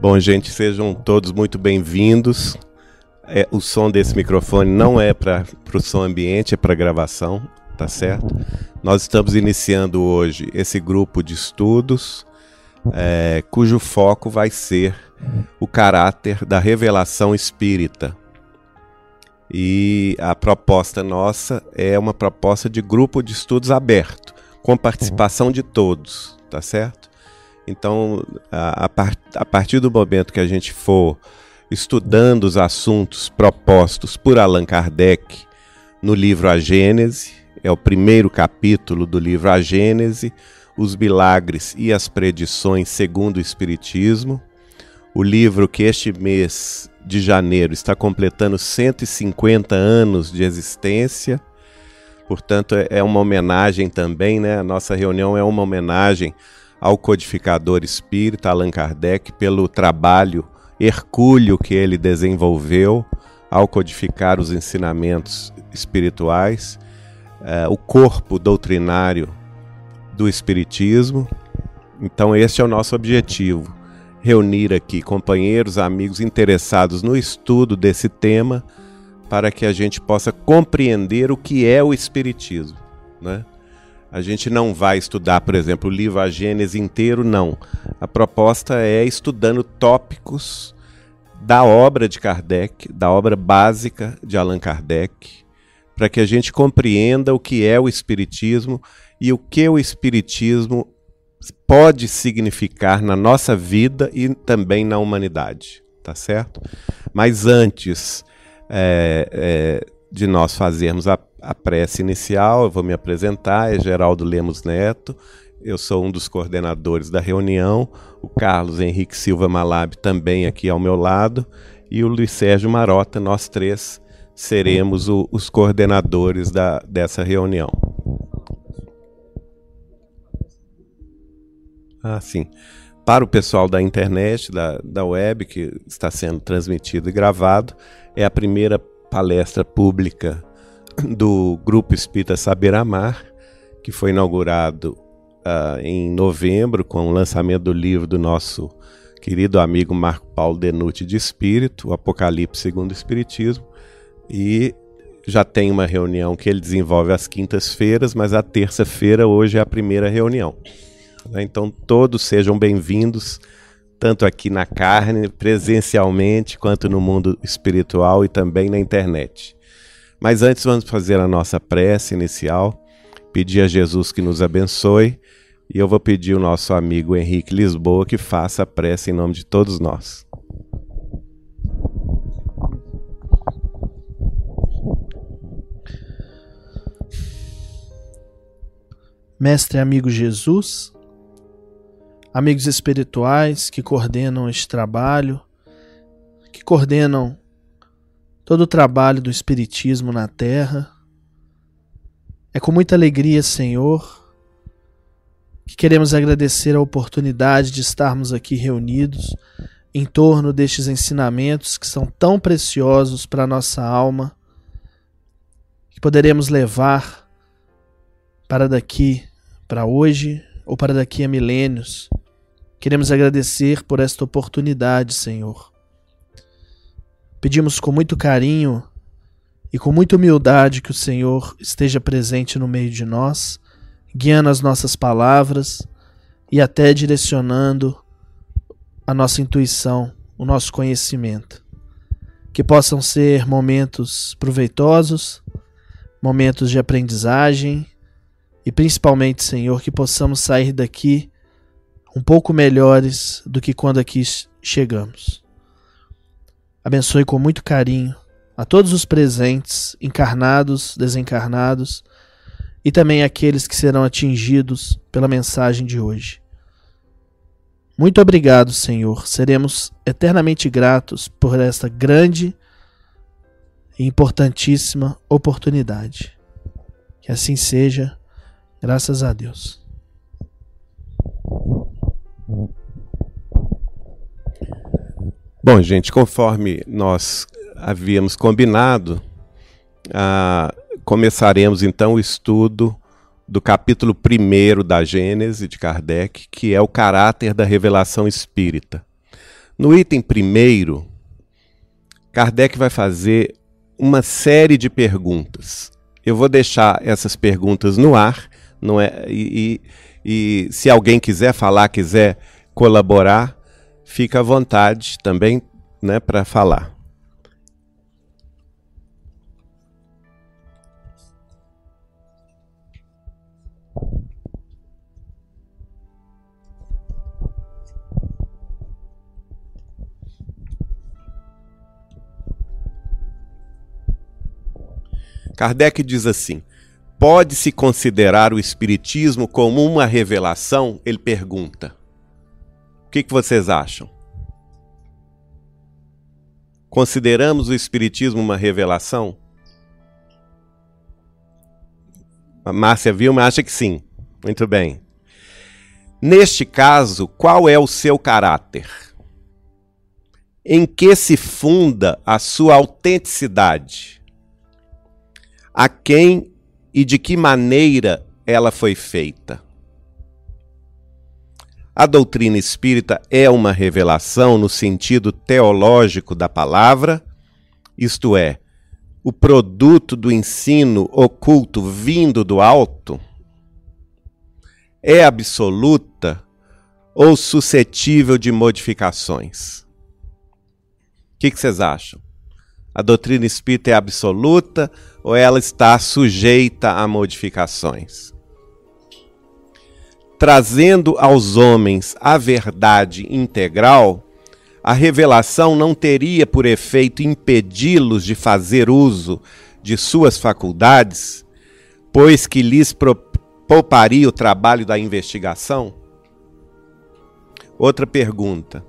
Bom, gente, sejam todos muito bem-vindos. É, o som desse microfone não é para o som ambiente, é para gravação, tá certo? Nós estamos iniciando hoje esse grupo de estudos, é, cujo foco vai ser o caráter da revelação espírita. E a proposta nossa é uma proposta de grupo de estudos aberto, com participação de todos, tá certo? Então, a, a, a partir do momento que a gente for estudando os assuntos propostos por Allan Kardec no livro A Gênese, é o primeiro capítulo do livro A Gênese, os milagres e as predições segundo o Espiritismo, o livro que este mês de janeiro está completando 150 anos de existência. Portanto, é, é uma homenagem também, né? A nossa reunião é uma homenagem ao codificador espírita Allan Kardec pelo trabalho hercúleo que ele desenvolveu ao codificar os ensinamentos espirituais, eh, o corpo doutrinário do Espiritismo. Então, esse é o nosso objetivo: reunir aqui companheiros, amigos interessados no estudo desse tema, para que a gente possa compreender o que é o Espiritismo. Né? A gente não vai estudar, por exemplo, o livro A Gênese inteiro, não. A proposta é estudando tópicos da obra de Kardec, da obra básica de Allan Kardec, para que a gente compreenda o que é o Espiritismo e o que o Espiritismo pode significar na nossa vida e também na humanidade, tá certo? Mas antes é, é, de nós fazermos a a prece inicial, eu vou me apresentar, é Geraldo Lemos Neto, eu sou um dos coordenadores da reunião, o Carlos Henrique Silva Malab também aqui ao meu lado, e o Luiz Sérgio Marota, nós três seremos o, os coordenadores da, dessa reunião. Ah, sim. Para o pessoal da internet, da, da web, que está sendo transmitido e gravado, é a primeira palestra pública do Grupo Espírita Saber Amar, que foi inaugurado uh, em novembro com o lançamento do livro do nosso querido amigo Marco Paulo Denuti de Espírito, o Apocalipse segundo o Espiritismo, e já tem uma reunião que ele desenvolve às quintas-feiras, mas a terça-feira hoje é a primeira reunião. Né? Então todos sejam bem-vindos, tanto aqui na carne, presencialmente, quanto no mundo espiritual e também na internet. Mas antes vamos fazer a nossa prece inicial, pedir a Jesus que nos abençoe, e eu vou pedir o nosso amigo Henrique Lisboa que faça a prece em nome de todos nós. Mestre amigo Jesus, amigos espirituais que coordenam este trabalho, que coordenam todo o trabalho do Espiritismo na Terra. É com muita alegria, Senhor, que queremos agradecer a oportunidade de estarmos aqui reunidos em torno destes ensinamentos que são tão preciosos para a nossa alma, que poderemos levar para daqui, para hoje ou para daqui a milênios. Queremos agradecer por esta oportunidade, Senhor. Pedimos com muito carinho e com muita humildade que o Senhor esteja presente no meio de nós, guiando as nossas palavras e até direcionando a nossa intuição, o nosso conhecimento. Que possam ser momentos proveitosos, momentos de aprendizagem e principalmente, Senhor, que possamos sair daqui um pouco melhores do que quando aqui chegamos. Abençoe com muito carinho a todos os presentes, encarnados, desencarnados, e também aqueles que serão atingidos pela mensagem de hoje. Muito obrigado, Senhor. Seremos eternamente gratos por esta grande e importantíssima oportunidade. Que assim seja, graças a Deus. Bom, gente, conforme nós havíamos combinado, ah, começaremos então o estudo do capítulo 1 da Gênese de Kardec, que é o caráter da revelação espírita. No item primeiro, Kardec vai fazer uma série de perguntas. Eu vou deixar essas perguntas no ar, não é? E, e, e se alguém quiser falar, quiser colaborar, fica à vontade também, né, para falar. Kardec diz assim: pode-se considerar o Espiritismo como uma revelação? Ele pergunta. O que, que vocês acham? Consideramos o Espiritismo uma revelação? A Márcia Vilma acha que sim. Muito bem. Neste caso, qual é o seu caráter? Em que se funda a sua autenticidade? a quem e de que maneira ela foi feita. A doutrina espírita é uma revelação no sentido teológico da palavra, isto é, o produto do ensino oculto vindo do alto? É absoluta ou suscetível de modificações? O que, que vocês acham? A doutrina espírita é absoluta ou ela está sujeita a modificações? Trazendo aos homens a verdade integral, a revelação não teria por efeito impedi-los de fazer uso de suas faculdades, pois que lhes pouparia o trabalho da investigação? Outra pergunta.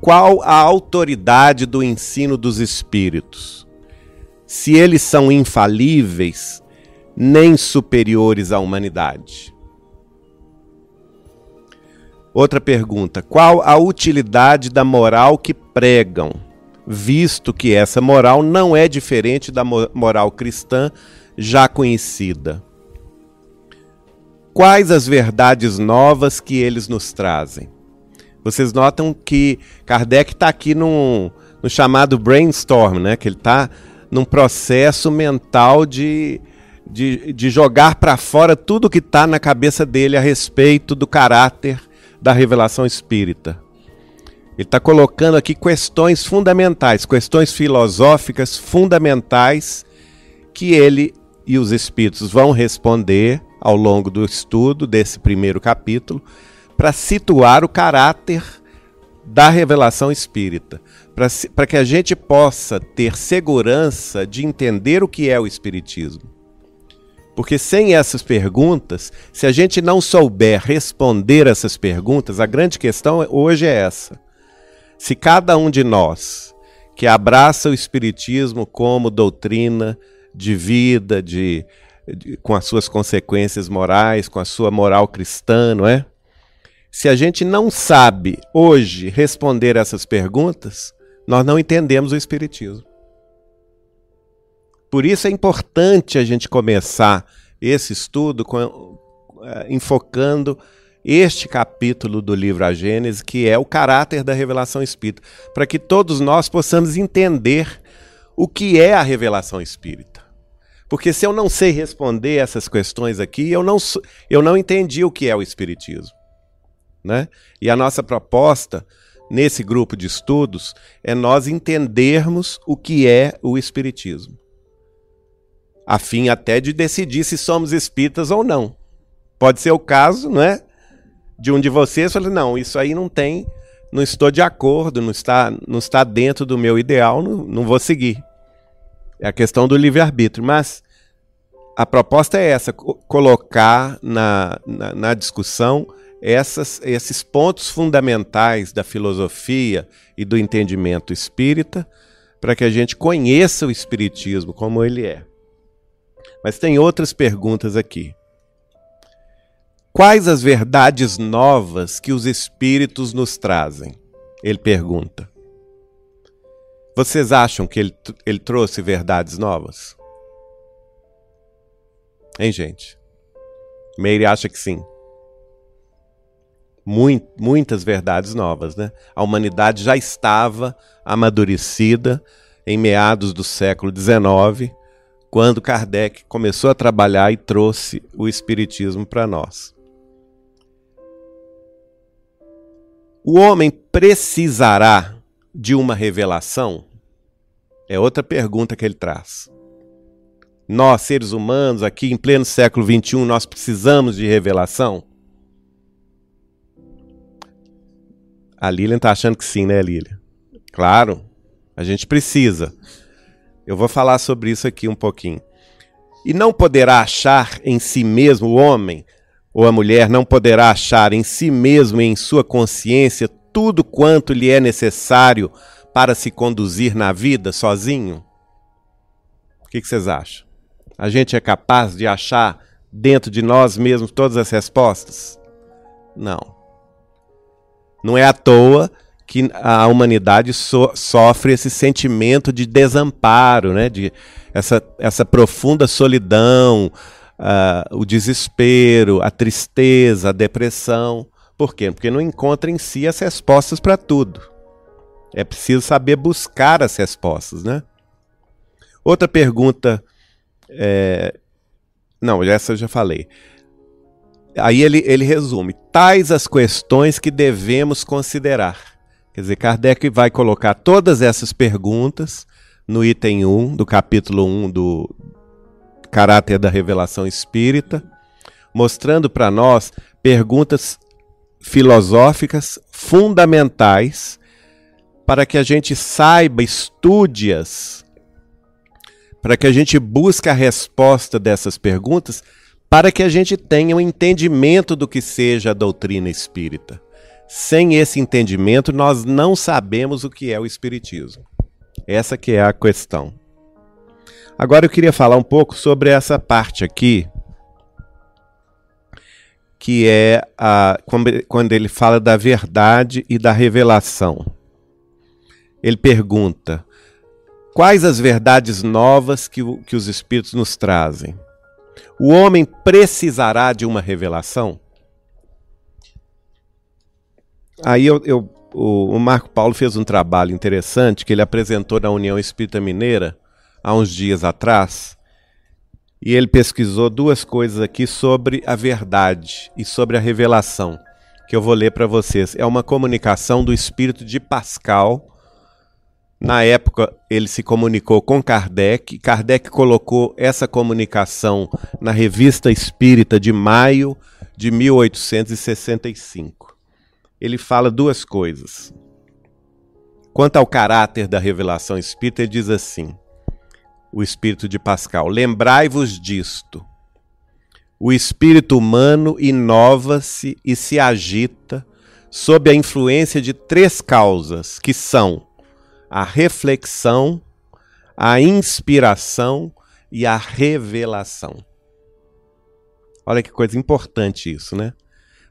Qual a autoridade do ensino dos espíritos? se eles são infalíveis, nem superiores à humanidade. Outra pergunta: qual a utilidade da moral que pregam, visto que essa moral não é diferente da moral cristã já conhecida? Quais as verdades novas que eles nos trazem? Vocês notam que Kardec está aqui no chamado brainstorm, né? Que ele está num processo mental de, de, de jogar para fora tudo que está na cabeça dele a respeito do caráter da revelação espírita. Ele está colocando aqui questões fundamentais, questões filosóficas fundamentais que ele e os espíritos vão responder ao longo do estudo desse primeiro capítulo para situar o caráter da revelação espírita para que a gente possa ter segurança de entender o que é o Espiritismo. Porque sem essas perguntas, se a gente não souber responder essas perguntas, a grande questão hoje é essa. Se cada um de nós que abraça o Espiritismo como doutrina de vida, de, de, com as suas consequências morais, com a sua moral cristã, não é? Se a gente não sabe hoje responder essas perguntas, nós não entendemos o Espiritismo. Por isso é importante a gente começar esse estudo com, é, enfocando este capítulo do livro A Gênese, que é o caráter da revelação espírita, para que todos nós possamos entender o que é a revelação espírita. Porque se eu não sei responder essas questões aqui, eu não, eu não entendi o que é o espiritismo. Né? E a nossa proposta nesse grupo de estudos é nós entendermos o que é o Espiritismo, a fim até de decidir se somos espíritas ou não. Pode ser o caso, não é? De um de vocês falar, não, isso aí não tem, não estou de acordo, não está, não está dentro do meu ideal, não, não vou seguir. É a questão do livre-arbítrio. Mas a proposta é essa: colocar na, na, na discussão essas, esses pontos fundamentais da filosofia e do entendimento espírita para que a gente conheça o espiritismo como ele é. Mas tem outras perguntas aqui. Quais as verdades novas que os espíritos nos trazem? Ele pergunta. Vocês acham que ele, ele trouxe verdades novas? Hein, gente? Meire acha que sim. muitas verdades novas. Né? A humanidade já estava amadurecida em meados do século XIX, quando Kardec começou a trabalhar e trouxe o Espiritismo para nós. O homem precisará de uma revelação? É outra pergunta que ele traz. Nós, seres humanos, aqui em pleno século XXI, nós precisamos de revelação? A Lilian está achando que sim, né, Lilian? Claro, a gente precisa. Eu vou falar sobre isso aqui um pouquinho. E não poderá achar em si mesmo o homem ou a mulher não poderá achar em si mesmo e em sua consciência tudo quanto lhe é necessário para se conduzir na vida sozinho? O que, vocês acham? A gente é capaz de achar dentro de nós mesmos todas as respostas? Não. Não é à toa que a humanidade so sofre esse sentimento de desamparo, né? de essa, essa profunda solidão, uh, o desespero, a tristeza, a depressão. Por quê? Porque não encontra em si as respostas para tudo. É preciso saber buscar as respostas, né? Outra pergunta. É... Não, essa eu já falei. Aí ele, ele resume: tais as questões que devemos considerar. Quer dizer, Kardec vai colocar todas essas perguntas no item 1 do capítulo 1 do Caráter da Revelação Espírita, mostrando para nós perguntas filosóficas fundamentais para que a gente saiba, estude-as, para que a gente busque a resposta dessas perguntas, para que a gente tenha um entendimento do que seja a doutrina espírita. Sem esse entendimento, nós não sabemos o que é o espiritismo. Essa que é a questão. Agora eu queria falar um pouco sobre essa parte aqui, que é a, quando ele fala da verdade e da revelação. Ele pergunta: quais as verdades novas que, que os Espíritos nos trazem? O homem precisará de uma revelação? Aí eu, eu, o, o, Marco Paulo fez um trabalho interessante que ele apresentou na União Espírita Mineira há uns dias atrás. E ele pesquisou duas coisas aqui sobre a verdade e sobre a revelação, que eu vou ler para vocês. É uma comunicação do espírito de Pascal. Na época, ele se comunicou com Kardec. Kardec colocou essa comunicação na Revista Espírita de maio de 1865 ele fala duas coisas. Quanto ao caráter da revelação espírita, ele diz assim: o espírito de Pascal, lembrai-vos disto. O espírito humano inova-se e se agita sob a influência de três causas, que são a reflexão, a inspiração e a revelação. Olha que coisa importante isso, né?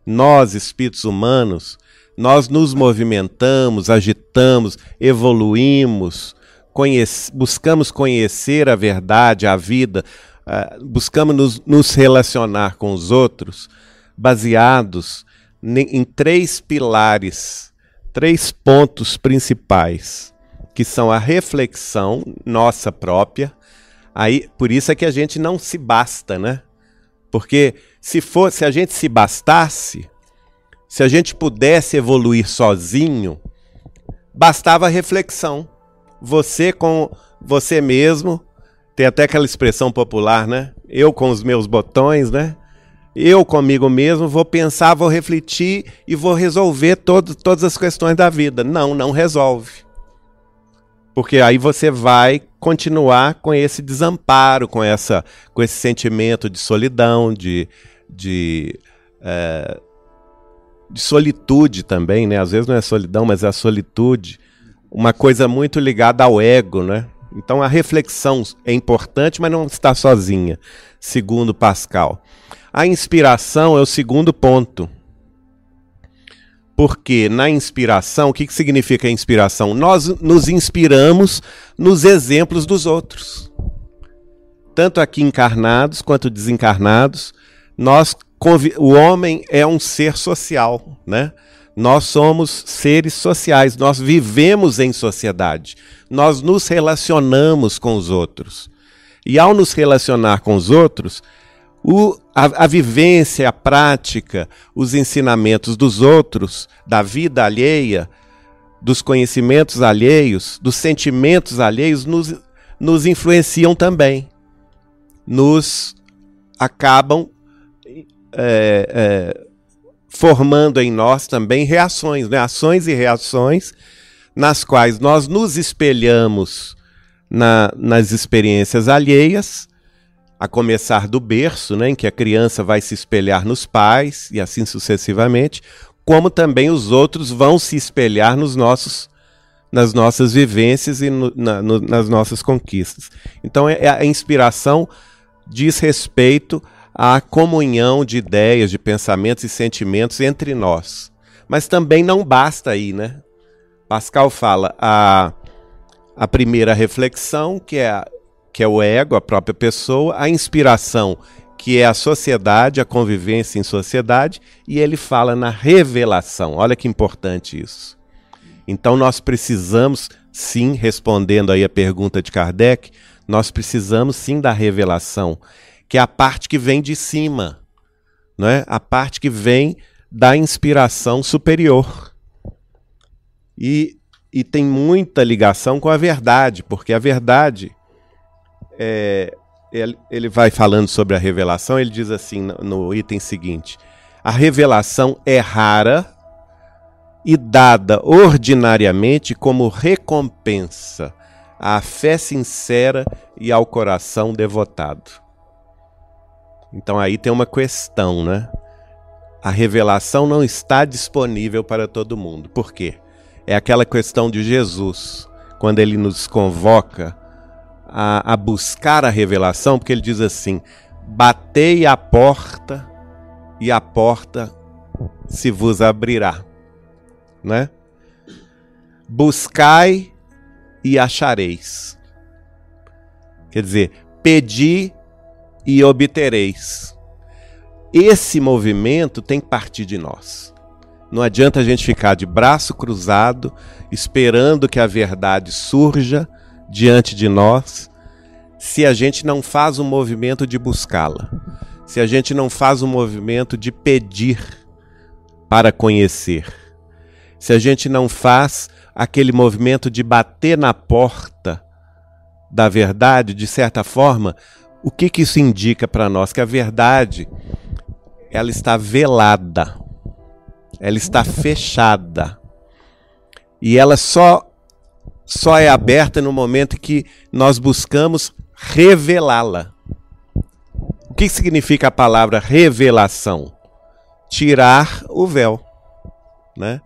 Nós, espíritos humanos, nós nos movimentamos, agitamos, evoluímos, conhece, buscamos conhecer a verdade, a vida, uh, buscamos nos, nos, relacionar com os outros baseados em três pilares, três pontos principais, que são a reflexão nossa própria. Aí, por isso é que a gente não se basta, né? Porque se fosse, se a gente se bastasse, se a gente pudesse evoluir sozinho, bastava reflexão. Você com você mesmo, tem até aquela expressão popular, né? Eu com os meus botões, né? Eu comigo mesmo vou pensar, vou refletir e vou resolver todo, todas as questões da vida. Não, não resolve. Porque aí você vai continuar com esse desamparo, com, essa, com esse sentimento de solidão, de, de, é, de solitude também, né? Às vezes não é solidão, mas é a solitude. Uma coisa muito ligada ao ego, né? Então a reflexão é importante, mas não está sozinha, segundo Pascal. A inspiração é o segundo ponto. Porque na inspiração, o que, que significa inspiração? Nós nos inspiramos nos exemplos dos outros. Tanto aqui encarnados quanto desencarnados, nós o homem é um ser social, né? Nós somos seres sociais, nós vivemos em sociedade, nós nos relacionamos com os outros. E ao nos relacionar com os outros, o, a, a, vivência, a prática, os ensinamentos dos outros, da vida alheia, dos conhecimentos alheios, dos sentimentos alheios, nos, nos influenciam também. Nos acabam é, é, formando em nós também reações, né? ações e reações nas quais nós nos espelhamos na, nas experiências alheias, a começar do berço, né, em que a criança vai se espelhar nos pais e assim sucessivamente, como também os outros vão se espelhar nos nossos, nas nossas vivências e no, na, no, nas nossas conquistas. Então, é, é, a inspiração diz respeito à comunhão de ideias, de pensamentos e sentimentos entre nós. Mas também não basta aí, né? Pascal fala a, a primeira reflexão, que é, que é o ego, a própria pessoa, a inspiração, que é a sociedade, a convivência em sociedade, e ele fala na revelação. Olha que importante isso. Então nós precisamos, sim, respondendo aí a pergunta de Kardec, nós precisamos sim da revelação, que é a parte que vem de cima, não é? A parte que vem da inspiração superior. E, e tem muita ligação com a verdade, porque a verdade é, ele, ele vai falando sobre a revelação, ele diz assim no, no item seguinte: a revelação é rara e dada ordinariamente como recompensa à fé sincera e ao coração devotado. Então aí tem uma questão, né? A revelação não está disponível para todo mundo. Por quê? É aquela questão de Jesus, quando ele nos convoca a, a buscar a revelação, porque ele diz assim: Batei a porta e a porta se vos abrirá. Né? Buscai e achareis. Quer dizer, pedi e obtereis. Esse movimento tem que partir de nós. Não adianta a gente ficar de braço cruzado, esperando que a verdade surja diante de nós, se a gente não faz um movimento de buscá-la, se a gente não faz um movimento de pedir para conhecer, se a gente não faz aquele movimento de bater na porta da verdade, de certa forma, o que, que isso indica para nós? Que a verdade ela está velada, ela está fechada e ela só só é aberta no momento que nós buscamos revelá-la. O que significa a palavra revelação? Tirar o véu, né?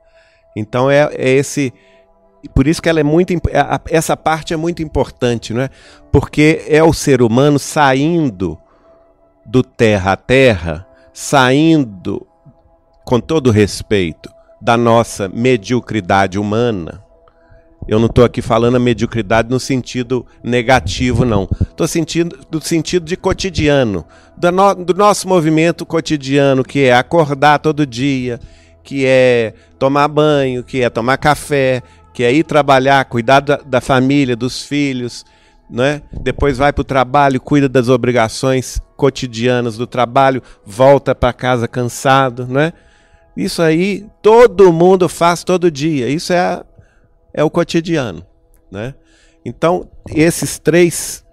Então é, é esse por isso que ela é muito essa parte é muito importante, não é? Porque é o ser humano saindo do terra a terra, saindo com todo respeito da nossa mediocridade humana, eu não estou aqui falando a mediocridade no sentido negativo, não. Estou sentindo no sentido de cotidiano, do, no, do nosso movimento cotidiano, que é acordar todo dia, que é tomar banho, que é tomar café, que é ir trabalhar, cuidar da, da família, dos filhos, né? depois vai para o trabalho, cuida das obrigações cotidianas do trabalho, volta para casa cansado. Né? Isso aí todo mundo faz todo dia. Isso é a, é o cotidiano, né? Então esses três,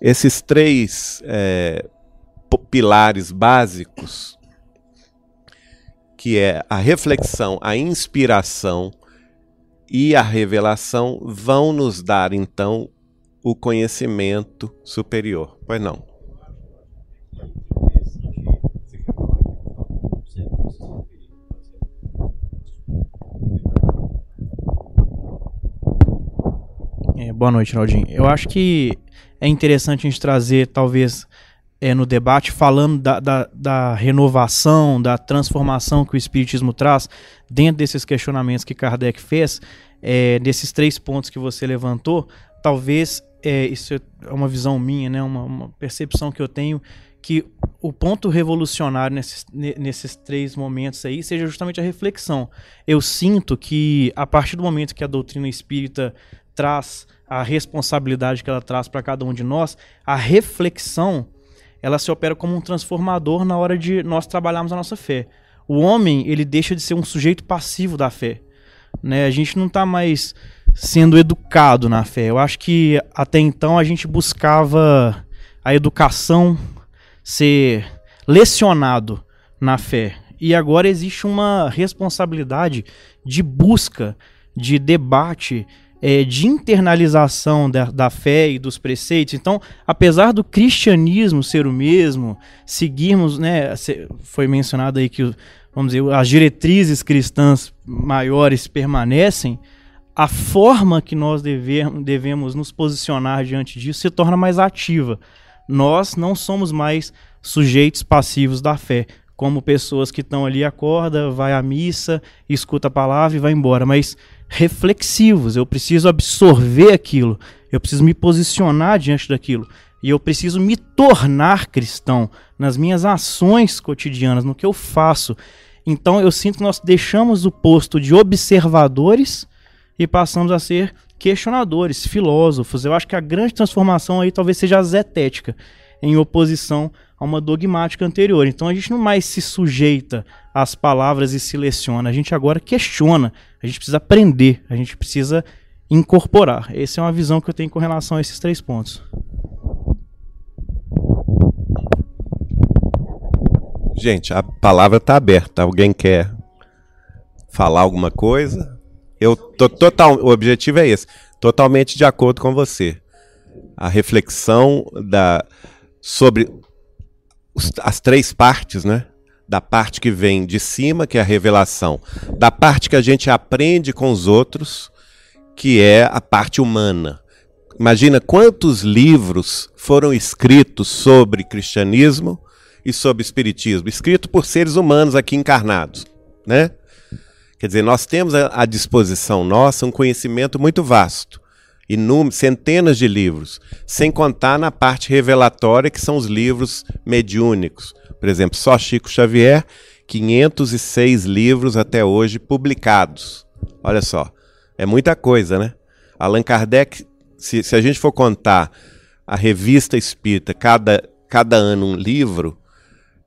esses três é, pilares básicos, que é a reflexão, a inspiração e a revelação, vão nos dar então o conhecimento superior. Pois não? É, boa noite, Naldinho. Eu acho que é interessante a gente trazer, talvez, é, no debate, falando da, da, da, renovação, da transformação que o Espiritismo traz, dentro desses questionamentos que Kardec fez, é, desses três pontos que você levantou, talvez, é, isso é uma visão minha, né, uma, uma percepção que eu tenho, que o ponto revolucionário nesses, nesses três momentos aí seja justamente a reflexão. Eu sinto que a partir do momento que a doutrina espírita traz a responsabilidade que ela traz para cada um de nós, a reflexão ela se opera como um transformador na hora de nós trabalharmos a nossa fé. O homem ele deixa de ser um sujeito passivo da fé. Né? A gente não está mais sendo educado na fé. Eu acho que até então a gente buscava a educação ser lecionado na fé. E agora existe uma responsabilidade de busca, de debate, é, de internalização da, da fé e dos preceitos. Então, apesar do cristianismo ser o mesmo, seguirmos, né, foi mencionado aí que, vamos dizer, as diretrizes cristãs maiores permanecem, a forma que nós dever, devemos nos posicionar diante disso se torna mais ativa. Nós não somos mais sujeitos passivos da fé, como pessoas que estão ali, acorda, vai à missa, escuta a palavra e vai embora. Mas reflexivos, eu preciso absorver aquilo, eu preciso me posicionar diante daquilo e eu preciso me tornar cristão nas minhas ações cotidianas, no que eu faço. Então eu sinto que nós deixamos o posto de observadores e passamos a ser questionadores, filósofos. Eu acho que a grande transformação aí talvez seja a zetética, em oposição a uma dogmática anterior. Então a gente não mais se sujeita às palavras e se leciona, a gente agora questiona, a gente precisa aprender, a gente precisa incorporar. Essa é uma visão que eu tenho com relação a esses três pontos. Gente, a palavra está aberta. Alguém quer falar alguma coisa? Eu tô total, o objetivo é esse. Totalmente de acordo com você. A reflexão da sobre os, as três partes, né? Da parte que vem de cima, que é a revelação, da parte que a gente aprende com os outros, que é a parte humana. Imagina quantos livros foram escritos sobre cristianismo e sobre espiritismo, escrito por seres humanos aqui encarnados, né? Quer dizer, nós temos à disposição nossa um conhecimento muito vasto inúmeros, centenas de livros, sem contar na parte revelatória, que são os livros mediúnicos. Por exemplo, só Chico Xavier, 506 livros até hoje publicados. Olha só, é muita coisa, né? Allan Kardec, se, se a gente for contar a revista espírita, cada, cada ano um livro,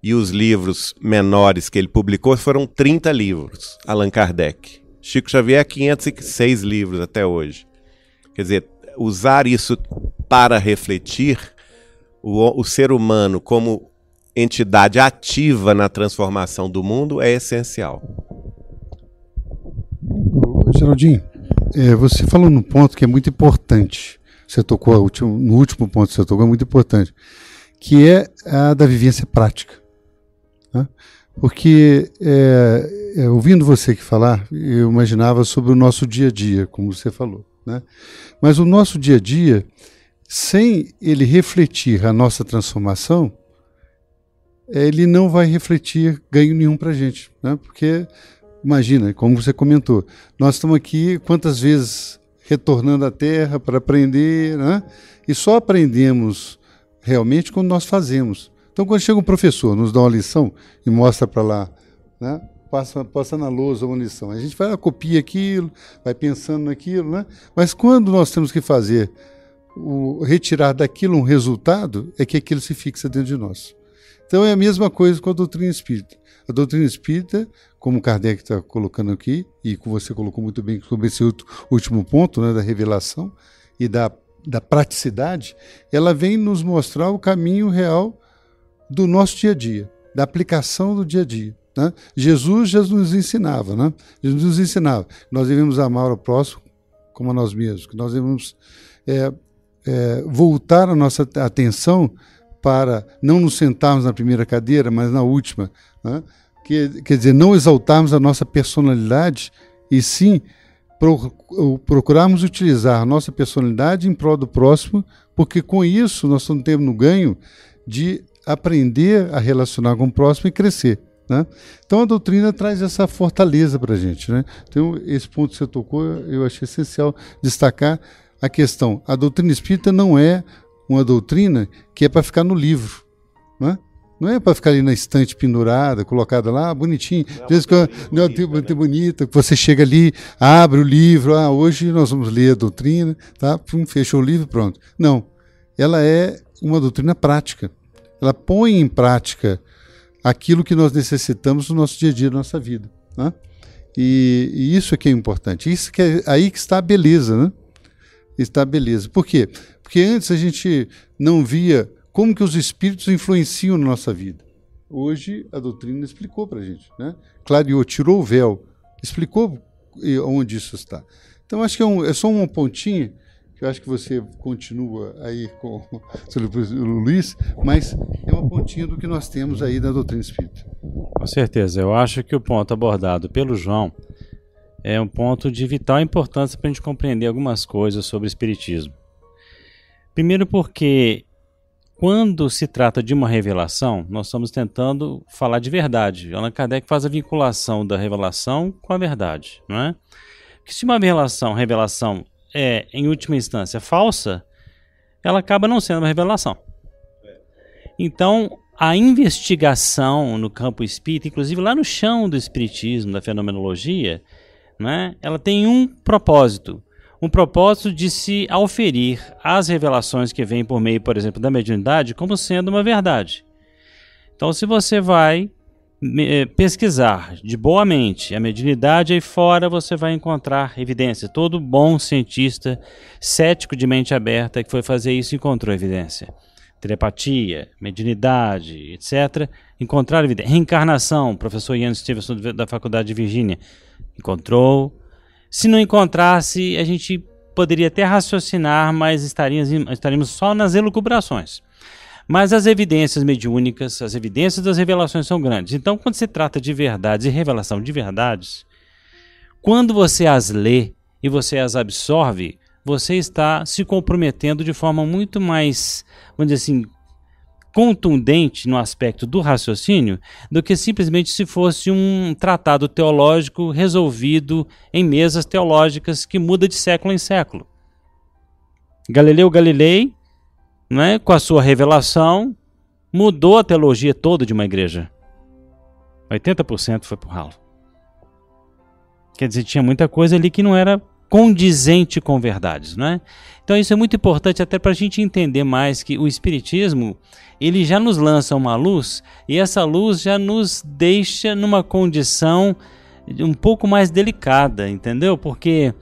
e os livros menores que ele publicou foram 30 livros, Allan Kardec. Chico Xavier, 506 livros até hoje. Quer dizer, usar isso para refletir o, o ser humano como entidade ativa na transformação do mundo é essencial. Geraldinho, é, você falou num ponto que é muito importante. Você tocou no último ponto que você tocou é muito importante, que é a da vivência prática. Né? Porque é, é, ouvindo você aqui falar, eu imaginava sobre o nosso dia a dia, como você falou. Né? Mas o nosso dia a dia, sem ele refletir a nossa transformação, ele não vai refletir ganho nenhum para a gente. Né? Porque, imagina, como você comentou, nós estamos aqui quantas vezes retornando à Terra para aprender, né? e só aprendemos realmente quando nós fazemos. Então, quando chega um professor, nos dá uma lição e mostra para lá, né? Passa, na lousa uma lição. A gente vai, copia aquilo, vai pensando naquilo, né? Mas quando nós temos que fazer, o, retirar daquilo um resultado, é que aquilo se fixa dentro de nós. Então é a mesma coisa com a doutrina espírita. A doutrina espírita, como Kardec está colocando aqui, e que você colocou muito bem sobre esse último ponto, né, da revelação e da, da praticidade, ela vem nos mostrar o caminho real do nosso dia a dia, da aplicação do dia a dia. Né? Jesus já nos ensinava, né? Jesus nos ensinava que nós devemos amar o próximo como a nós mesmos, que nós devemos é, é, voltar a nossa atenção para não nos sentarmos na primeira cadeira, mas na última. Né? Que, quer dizer, não exaltarmos a nossa personalidade e sim pro, procurarmos utilizar a nossa personalidade em prol do próximo, porque com isso nós estamos tendo ganho de aprender a relacionar com o próximo e crescer. Né? Então a doutrina traz essa fortaleza para a gente. Né? Então, esse ponto que você tocou, eu achei essencial destacar a questão. A doutrina espírita não é uma doutrina que é para ficar no livro. Né? Não é para ficar ali na estante pendurada, colocada lá, bonitinho. Às vezes não é bonita, né? bonita, você chega ali, abre o livro, ah, hoje nós vamos ler a doutrina, tá? Pum, fechou o livro, pronto. Não. Ela é uma doutrina prática. Ela põe em prática aquilo que nós necessitamos no nosso dia a dia, na nossa vida. Né? E, e, isso é que é importante. Isso que é aí que está a beleza, né? Está a beleza. Por quê? Porque antes a gente não via como que os espíritos influenciam na nossa vida. Hoje a doutrina explicou para a gente, né? Clareou, tirou o véu, explicou onde isso está. Então acho que é, um, é só uma pontinha que eu acho que você continua aí com o Luiz, mas é uma pontinha do que nós temos aí da doutrina espírita. Com certeza. Eu acho que o ponto abordado pelo João é um ponto de vital importância para a gente compreender algumas coisas sobre o espiritismo. Primeiro porque quando se trata de uma revelação, nós estamos tentando falar de verdade. Allan Kardec faz a vinculação da revelação com a verdade, não é? Que se uma revelação, revelação é, em última instância, falsa, ela acaba não sendo uma revelação. Então, a investigação no campo espírita, inclusive lá no chão do espiritismo, da fenomenologia, né, ela tem um propósito, um propósito de se auferir as revelações que vêm por meio, por exemplo, da mediunidade como sendo uma verdade. Então, se você vai pesquisar de boa mente a mediunidade aí fora, você vai encontrar evidência. Todo bom cientista, cético de mente aberta que foi fazer isso encontrou evidência. Telepatia, mediunidade, etc. Encontrar evidência. Reencarnação, professor Ian Stevenson da Faculdade de Virgínia encontrou se não encontrasse, a gente poderia até raciocinar, mas estaríamos, estaríamos só nas elucubrações. Mas as evidências mediúnicas, as evidências das revelações são grandes. Então, quando se trata de verdades e revelação de verdades, quando você as lê e você as absorve, você está se comprometendo de forma muito mais, vamos dizer assim, contundente no aspecto do raciocínio do que simplesmente se fosse um tratado teológico resolvido em mesas teológicas que muda de século em século. Galileu Galilei, né, com a sua revelação, mudou a teologia toda de uma igreja. 80% foi para o ralo. Quer dizer, tinha muita coisa ali que não era condizente com verdades, né? Então isso é muito importante até para a gente entender mais que o espiritismo ele já nos lança uma luz e essa luz já nos deixa numa condição um pouco mais delicada, entendeu? Porque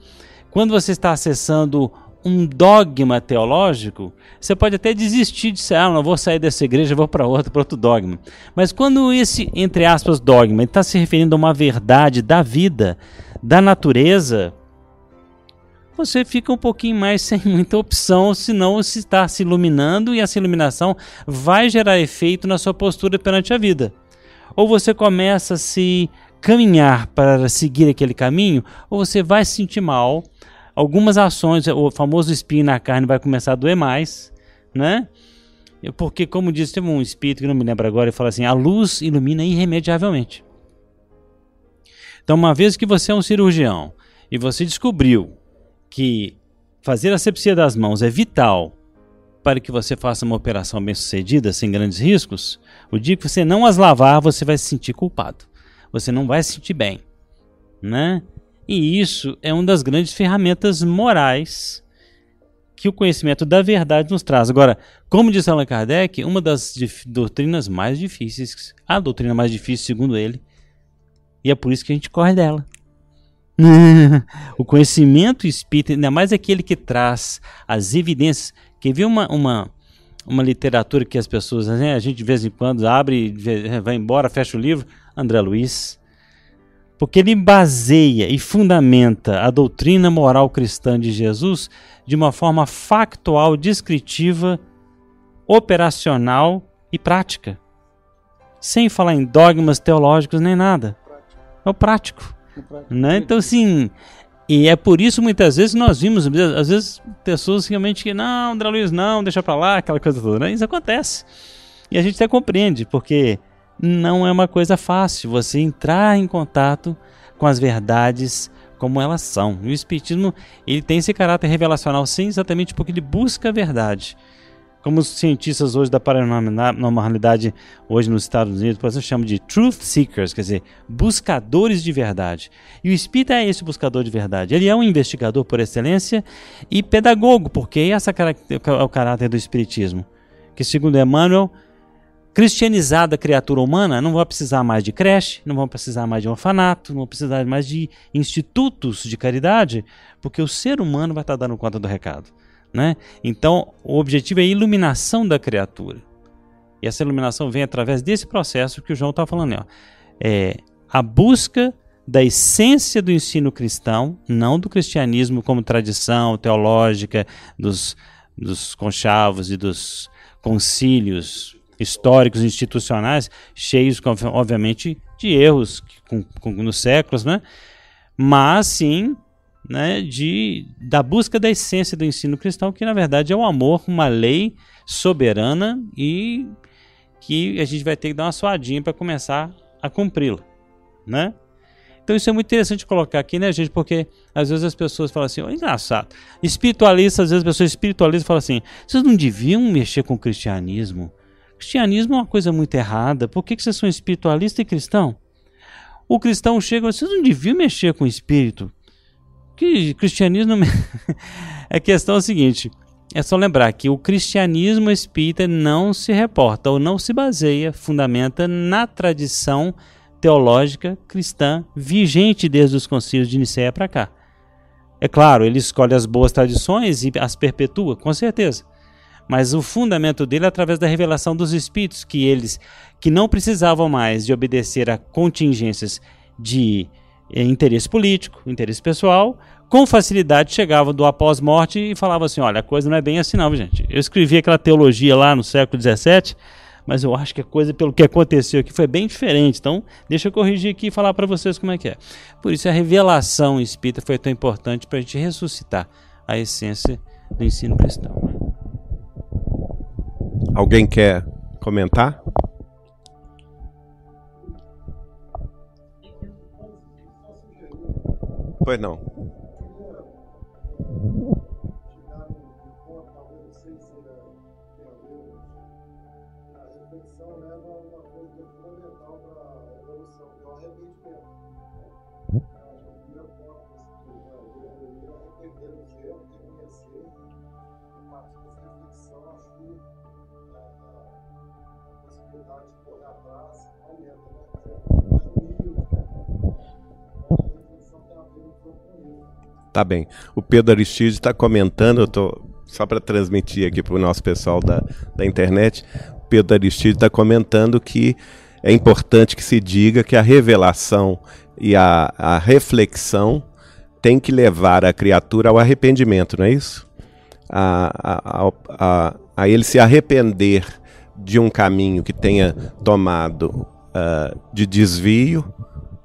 quando você está acessando um dogma teológico, você pode até desistir de ser, ah, não vou sair dessa igreja, vou para outra, para outro dogma. Mas quando esse, entre aspas, dogma está se referindo a uma verdade da vida, da natureza, você fica um pouquinho mais sem muita opção, senão se está se iluminando e essa iluminação vai gerar efeito na sua postura perante a vida. Ou você começa a se caminhar para seguir aquele caminho, ou você vai se sentir mal. Algumas ações, o famoso espinho na carne vai começar a doer mais, né? Porque, como disse, teve um espírito que não me lembro agora, e fala assim: a luz ilumina irremediavelmente. Então, uma vez que você é um cirurgião e você descobriu que fazer a sepsia das mãos é vital para que você faça uma operação bem sucedida, sem grandes riscos, o dia que você não as lavar, você vai se sentir culpado. Você não vai se sentir bem. Né? E isso é uma das grandes ferramentas morais que o conhecimento da verdade nos traz. Agora, como disse Allan Kardec, uma das doutrinas mais difíceis, a doutrina mais difícil, segundo ele, e é por isso que a gente corre dela. o conhecimento espírita, ainda mais aquele que traz as evidências. Quer ver uma, uma, uma literatura que as pessoas, né, a gente de vez em quando abre, vai embora, fecha o livro? André Luiz. Porque ele baseia e fundamenta a doutrina moral cristã de Jesus de uma forma factual, descritiva, operacional e prática. Sem falar em dogmas teológicos nem nada. É o prático. Né? Então, assim, e é por isso muitas vezes nós vimos, às vezes, pessoas realmente que, não, André Luiz, não, deixa pra lá, aquela coisa toda, né? Isso acontece. E a gente até compreende, porque não é uma coisa fácil você entrar em contato com as verdades como elas são. E o Espiritismo ele tem esse caráter revelacional sim, exatamente porque ele busca a verdade. como os cientistas hoje da paranormalidade, hoje nos Estados Unidos, por exemplo, chamam de truth seekers, quer dizer, buscadores de verdade. E o espírita é esse buscador de verdade. Ele é um investigador por excelência e pedagogo, porque esse é o caráter do espiritismo. Que, segundo Emmanuel, cristianizada a criatura humana, não vai precisar mais de creche, não vão precisar mais de orfanato, não vão precisar mais de institutos de caridade, porque o ser humano vai estar dando conta do recado. Né? Então, o objetivo é a iluminação da criatura. E essa iluminação vem através desse processo que o João está falando. Ó. É a busca da essência do ensino cristão, não do cristianismo como tradição teológica dos, dos conchavos e dos concílios históricos institucionais, cheios, obviamente, de erros com, com, nos séculos, né? mas sim né, de, da busca da essência do ensino cristão, que na verdade é o amor, uma lei soberana e que a gente vai ter que dar uma suadinha para começar a cumpri-la, né? Então isso é muito interessante colocar aqui, né, gente? Porque às vezes as pessoas falam assim, oh, engraçado, espiritualistas, às vezes as pessoas espiritualistas falam assim, vocês não deviam mexer com o cristianismo? Cristianismo é uma coisa muito errada, por que, que vocês são espiritualista e cristão? O cristão chega, vocês não deviam mexer com o espírito? que cristianismo. a questão é a seguinte: é só lembrar que o cristianismo espírita não se reporta ou não se baseia, fundamenta na tradição teológica cristã vigente desde os concílios de Nicéia para cá. É claro, ele escolhe as boas tradições e as perpetua, com certeza. Mas o fundamento dele é através da revelação dos espíritos, que eles que não precisavam mais de obedecer a contingências de é, interesse político, interesse pessoal, com facilidade chegava do após-morte e falava assim: olha, a coisa não é bem assim, não, gente. Eu escrevi aquela teologia lá no século XVII, mas eu acho que a coisa, pelo que aconteceu aqui, foi bem diferente. Então, deixa eu corrigir aqui e falar para vocês como é que é. Por isso, a revelação espírita foi tão importante para a gente ressuscitar a essência do ensino cristão. Alguém quer comentar? Pois não. Tá bem. O Pedro Aristide está comentando, eu tô só para transmitir aqui para o nosso pessoal da, da internet. O Pedro Aristide está comentando que é importante que se diga que a revelação e a, a reflexão tem que levar a criatura ao arrependimento, não é isso? A, a, a, a ele se arrepender de um caminho que tenha tomado uh, de desvio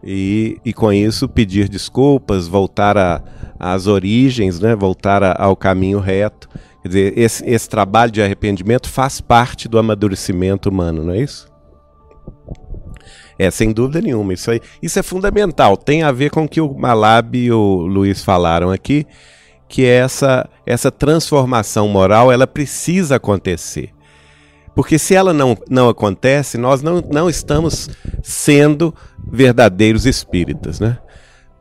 e, e com isso pedir desculpas, voltar às origens, né? voltar a, ao caminho reto. Quer dizer, esse, esse trabalho de arrependimento faz parte do amadurecimento humano, não é isso? É, sem dúvida nenhuma. Isso, aí, isso é fundamental. Tem a ver com o que o Malab e o Luiz falaram aqui, que essa, essa transformação moral ela precisa acontecer. Porque se ela não, não acontece, nós não, não estamos sendo verdadeiros espíritas. Né?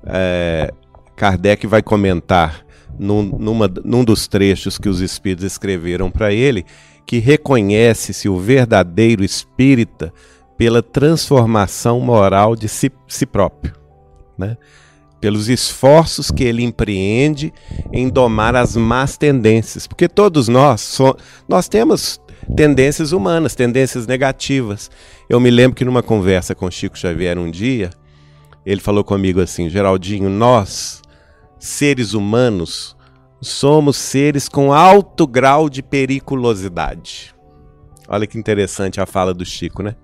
É, Kardec vai comentar num, numa, num dos trechos que os espíritos escreveram para ele que reconhece-se o verdadeiro espírita pela transformação moral de si, si próprio. Né? pelos esforços que ele empreende em domar as más tendências, porque todos nós so, nós temos tendências humanas, tendências negativas. Eu me lembro que numa conversa com Chico Xavier um dia, ele falou comigo assim: Geraldinho, nós, seres humanos, somos seres com alto grau de periculosidade. Olha que interessante a fala do Chico, né?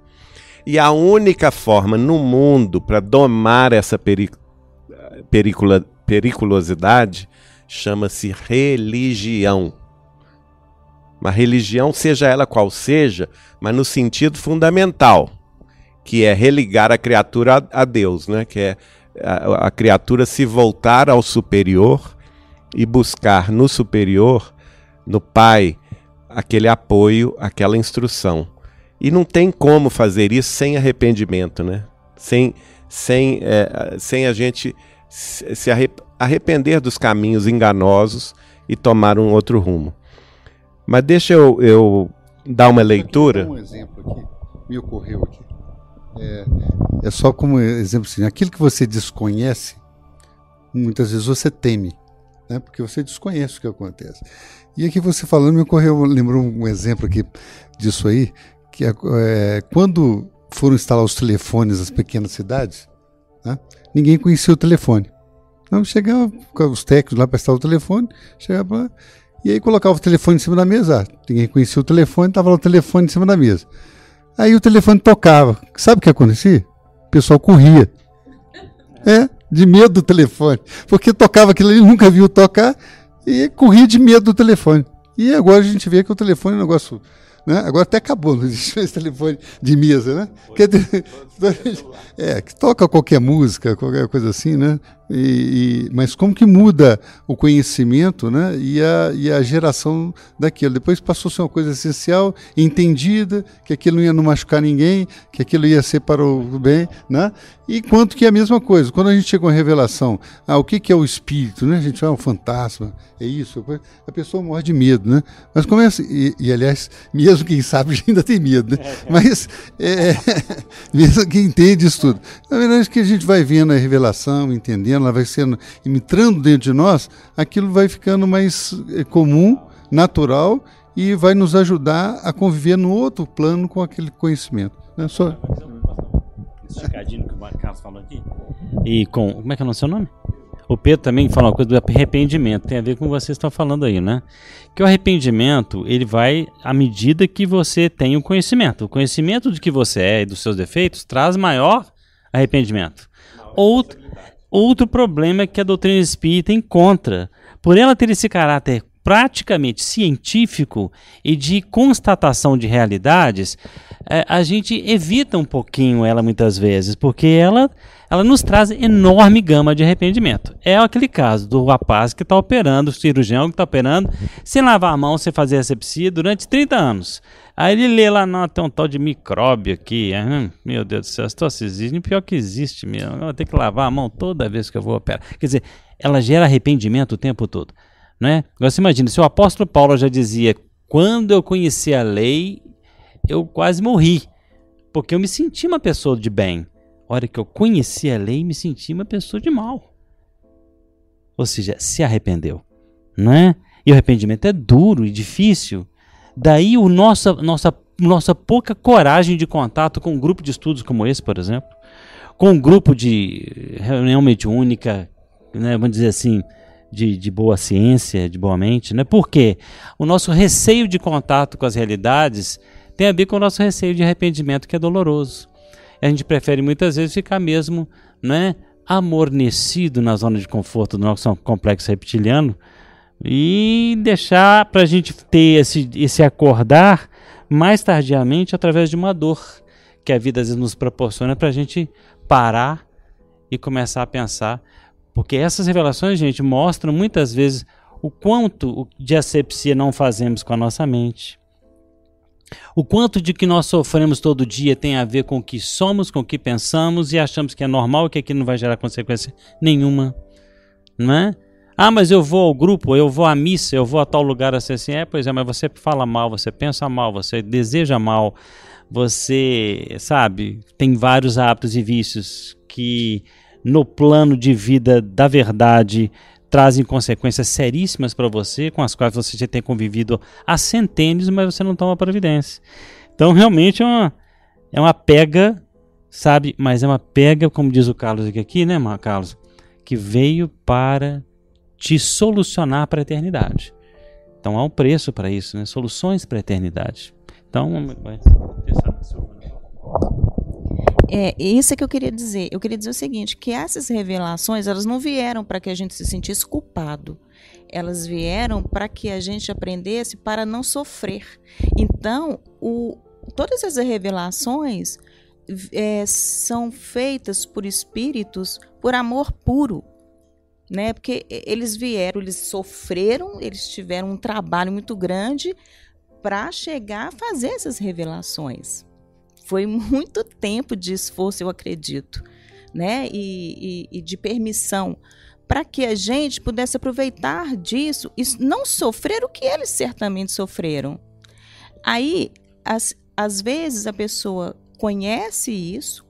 E a única forma no mundo para domar essa peri pericula periculosidade chama-se religião. Uma religião, seja ela qual seja, mas no sentido fundamental, que é religar a criatura a, Deus, né? que é a, a criatura se voltar ao superior e buscar no superior, no Pai, aquele apoio, aquela instrução. E não tem como fazer isso sem arrependimento, né? Sem, sem, é, sem a gente se arrepender dos caminhos enganosos e tomar um outro rumo. Mas deixa eu, eu dar uma leitura. Um exemplo aqui, me ocorreu aqui. É, é só como exemplo assim, aquilo que você desconhece, muitas vezes você teme, né? porque você desconhece o que acontece. E aqui você falando, me ocorreu, lembrou um exemplo aqui disso aí, que é, é, quando foram instalar os telefones nas pequenas cidades, né? ninguém conhecia o telefone. Então chegava os técnicos lá para instalar o telefone, chegava lá, e aí colocava o telefone em cima da mesa. Ah, ninguém conhecia o telefone, estava lá o telefone em cima da mesa. Aí o telefone tocava. Sabe o que acontecia? O pessoal corria. É, de medo do telefone. Porque tocava aquilo ali, nunca viu tocar, e corria de medo do telefone. E agora a gente vê que o telefone é um negócio né? Agora até acabou, não existe esse telefone de mesa, né? é, que toca qualquer música, qualquer coisa assim, né? E, e, mas como que muda o conhecimento né? e, a, e a geração daquilo? Depois passou a ser uma coisa essencial, entendida, que aquilo não ia não machucar ninguém, que aquilo ia ser para o bem. Né? E quanto que é a mesma coisa, quando a gente chega com a revelação, ah, o que, que é o espírito? Né? A gente fala, ah, um fantasma, é isso, a pessoa morre de medo. Né? Mas começa, e, e aliás, mesmo quem sabe ainda tem medo, né? É, é. mas é, mesmo quem entende isso tudo. Na verdade, é que a gente vai vendo a revelação, entendendo ela vai sendo entrando dentro de nós, aquilo vai ficando mais eh, comum, natural e vai nos ajudar a conviver no outro plano com aquele conhecimento. Né? Só... Esse recadinho que o Carlos falou aqui. E com. Como é que é o seu nome? O Pedro também fala uma coisa do arrependimento, tem a ver com o que vocês estão falando aí, né? Que o arrependimento, ele vai à medida que você tem o conhecimento. O conhecimento de que você é e dos seus defeitos traz maior arrependimento. Outro, Outro problema é que a doutrina espírita encontra, por ela ter esse caráter praticamente científico e de constatação de realidades, é, a gente evita um pouquinho ela muitas vezes, porque ela, ela nos traz enorme gama de arrependimento. É aquele caso do rapaz que está operando, o cirurgião que está operando, sem lavar a mão, sem fazer asepsia durante 30 anos. Aí ele lê lá, não, tem um tal de micróbio aqui. Hum, meu Deus do céu, existe, pior que existe mesmo. Eu vou ter que lavar a mão toda vez que eu vou operar. Quer dizer, ela gera arrependimento o tempo todo. Né? Agora você imagina, se o apóstolo Paulo já dizia, quando eu conheci a lei, eu quase morri. Porque eu me senti uma pessoa de bem. Hora que eu conheci a lei, me senti uma pessoa de mal. Ou seja, se arrependeu. Né? E o arrependimento é duro e difícil. Daí o nossa, nossa, nossa pouca coragem de contato com um grupo de estudos como esse, por exemplo, com um grupo de reunião mediúnica, né, vamos dizer assim, de, de boa ciência, de boa mente, né? Porque o nosso receio de contato com as realidades tem a ver com o nosso receio de arrependimento, que é doloroso. A gente prefere muitas vezes ficar mesmo, né, amornecido na zona de conforto do nosso complexo reptiliano, e deixar para a gente ter esse, esse acordar mais tardiamente através de uma dor que a vida às vezes nos proporciona para a gente parar e começar a pensar. Porque essas revelações, gente, mostram muitas vezes o quanto de asepsia não fazemos com a nossa mente. O quanto de que nós sofremos todo dia tem a ver com o que somos, com o que pensamos e achamos que é normal e que aquilo não vai gerar consequência nenhuma. Não é? Ah, mas eu vou ao grupo, eu vou à missa, eu vou a tal lugar assim, assim. É, pois é, mas você fala mal, você pensa mal, você deseja mal, você, sabe, tem vários hábitos e vícios que no plano de vida da verdade trazem consequências seríssimas para você, com as quais você já tem convivido há centênios, mas você não toma providência. Então, realmente é uma, é uma pega, sabe? Mas é uma pega, como diz o Carlos aqui, né, Carlos? Que veio para te solucionar para a eternidade. Então há um preço para isso, né? Soluções para a eternidade. Então, vai é, isso é que eu queria dizer. Eu queria dizer o seguinte, que essas revelações, elas não vieram para que a gente se sentisse culpado. Elas vieram para que a gente aprendesse para não sofrer. Então, o, todas as revelações é, são feitas por espíritos por amor puro, né? Porque eles vieram, eles sofreram, eles tiveram um trabalho muito grande para chegar a fazer essas revelações. Foi muito tempo de esforço, eu acredito, né? E, e, e de permissão para que a gente pudesse aproveitar disso e não sofrer o que eles certamente sofreram. Aí, as, às vezes, a pessoa conhece isso,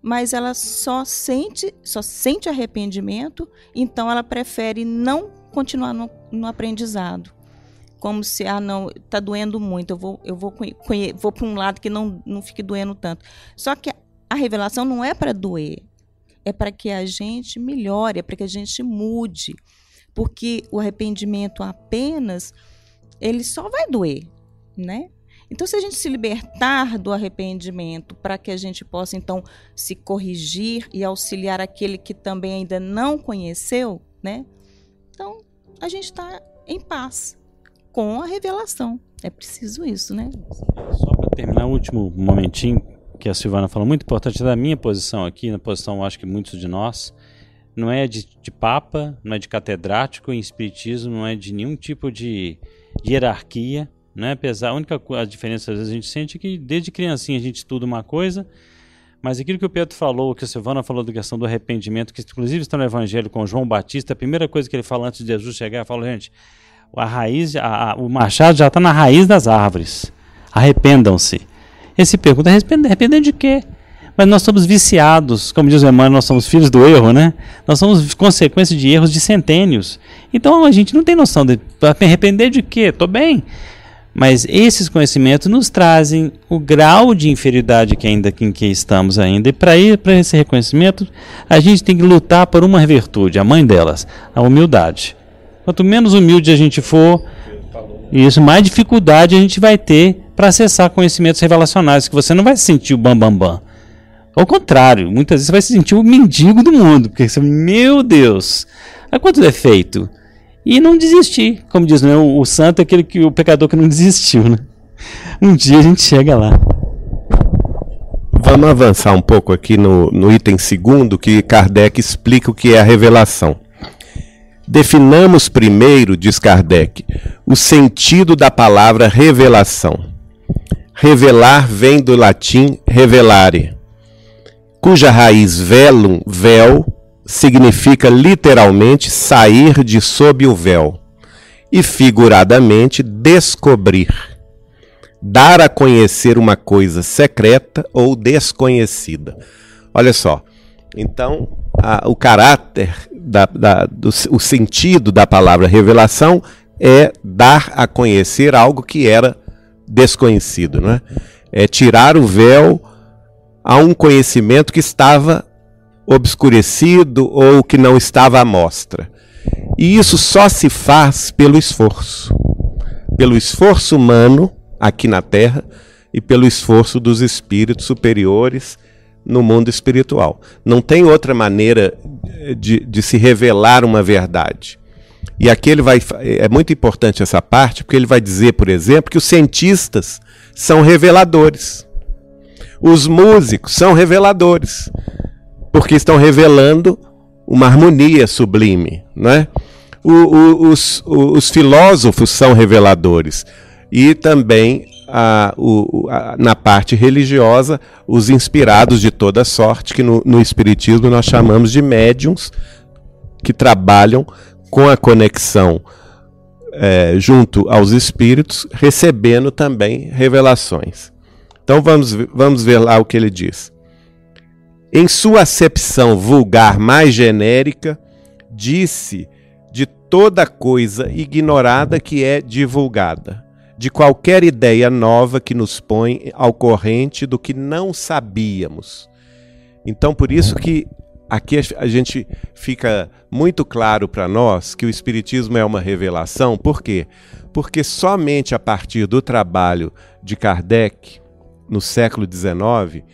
mas ela só sente, só sente arrependimento, então ela prefere não continuar no, no aprendizado como se, ah, não, tá doendo muito, eu vou, eu vou, vou para um lado que não, não fique doendo tanto. Só que a revelação não é para doer, é para que a gente melhore, é para que a gente mude. Porque o arrependimento apenas, ele só vai doer, né? Então, se a gente se libertar do arrependimento para que a gente possa, então, se corrigir e auxiliar aquele que também ainda não conheceu, né? Então, a gente está em paz com a revelação. É preciso isso, né? Só para terminar, o último momentinho que a Silvana falou, muito importante da minha posição aqui, na posição, acho que muitos de nós, não é de, de papa, não é de catedrático em espiritismo, não é de nenhum tipo de, de hierarquia, né? Apesar, a única a diferença às vezes a gente sente é que desde criancinha a gente estuda uma coisa, mas aquilo que o Pedro falou, que a Silvana falou da questão do arrependimento, que inclusive está no Evangelho com João Batista, a primeira coisa que ele fala antes de Jesus chegar, fala, gente, a raiz, a, a, o machado já está na raiz das árvores. Arrependam-se. Ele se pergunta, arrepender de quê? Mas nós somos viciados, como diz o Emmanuel, nós somos filhos do erro, né? Nós somos consequência de erros de centênios. Então a gente não tem noção de arrepender de quê? Estou bem. Mas esses conhecimentos nos trazem o grau de inferioridade que ainda em que estamos ainda. E para ir para esse reconhecimento, a gente tem que lutar por uma virtude, a mãe delas, a humildade. Quanto menos humilde a gente for, isso mais dificuldade a gente vai ter para acessar conhecimentos revelacionais, que você não vai se sentir o bambambam. Bam, bam. Ao contrário, muitas vezes você vai se sentir o mendigo do mundo, porque você, meu Deus, há quanto defeito. E não desistir, como diz né, o, o santo é aquele que o pecador que não desistiu, né? Um dia a gente chega lá. Vamos avançar um pouco aqui no, no item segundo, que Kardec explica o que é a revelação. Definamos primeiro, diz Kardec, o sentido da palavra revelação. Revelar vem do latim revelare, cuja raiz velum, véu, significa literalmente sair de sob o véu, e figuradamente descobrir, dar a conhecer uma coisa secreta ou desconhecida. Olha só, então a, o caráter, da, da, do, o sentido da palavra revelação é dar a conhecer algo que era desconhecido, não é? É tirar o véu a um conhecimento que estava obscurecido ou que não estava à mostra. E isso só se faz pelo esforço. Pelo esforço humano aqui na Terra e pelo esforço dos espíritos superiores no mundo espiritual. Não tem outra maneira de, de se revelar uma verdade. E aqui ele vai. É muito importante essa parte, porque ele vai dizer, por exemplo, que os cientistas são reveladores. Os músicos são reveladores. Porque estão revelando uma harmonia sublime. Não é? O, o, os, os filósofos são reveladores. E também a, o, a, na parte religiosa, os inspirados de toda sorte, que no, no Espiritismo nós chamamos de médiums, que trabalham com a conexão é, junto aos espíritos, recebendo também revelações. Então vamos, vamos ver lá o que ele diz. Em sua acepção vulgar mais genérica, disse de toda coisa ignorada que é divulgada de qualquer ideia nova que nos põe ao corrente do que não sabíamos. Então, por isso que aqui a gente fica muito claro para nós que o Espiritismo é uma revelação. Por quê? Porque somente a partir do trabalho de Kardec, no século XIX,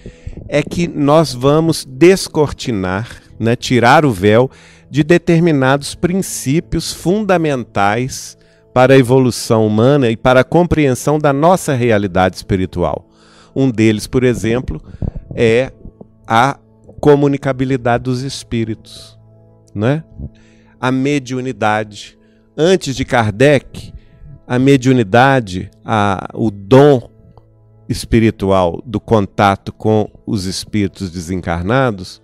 é que nós vamos descortinar, né, tirar o véu de determinados princípios fundamentais para a evolução humana e para a compreensão da nossa realidade espiritual. Um deles, por exemplo, é a comunicabilidade dos espíritos, né? A mediunidade. Antes de Kardec, a mediunidade, a, o dom espiritual do contato com os espíritos desencarnados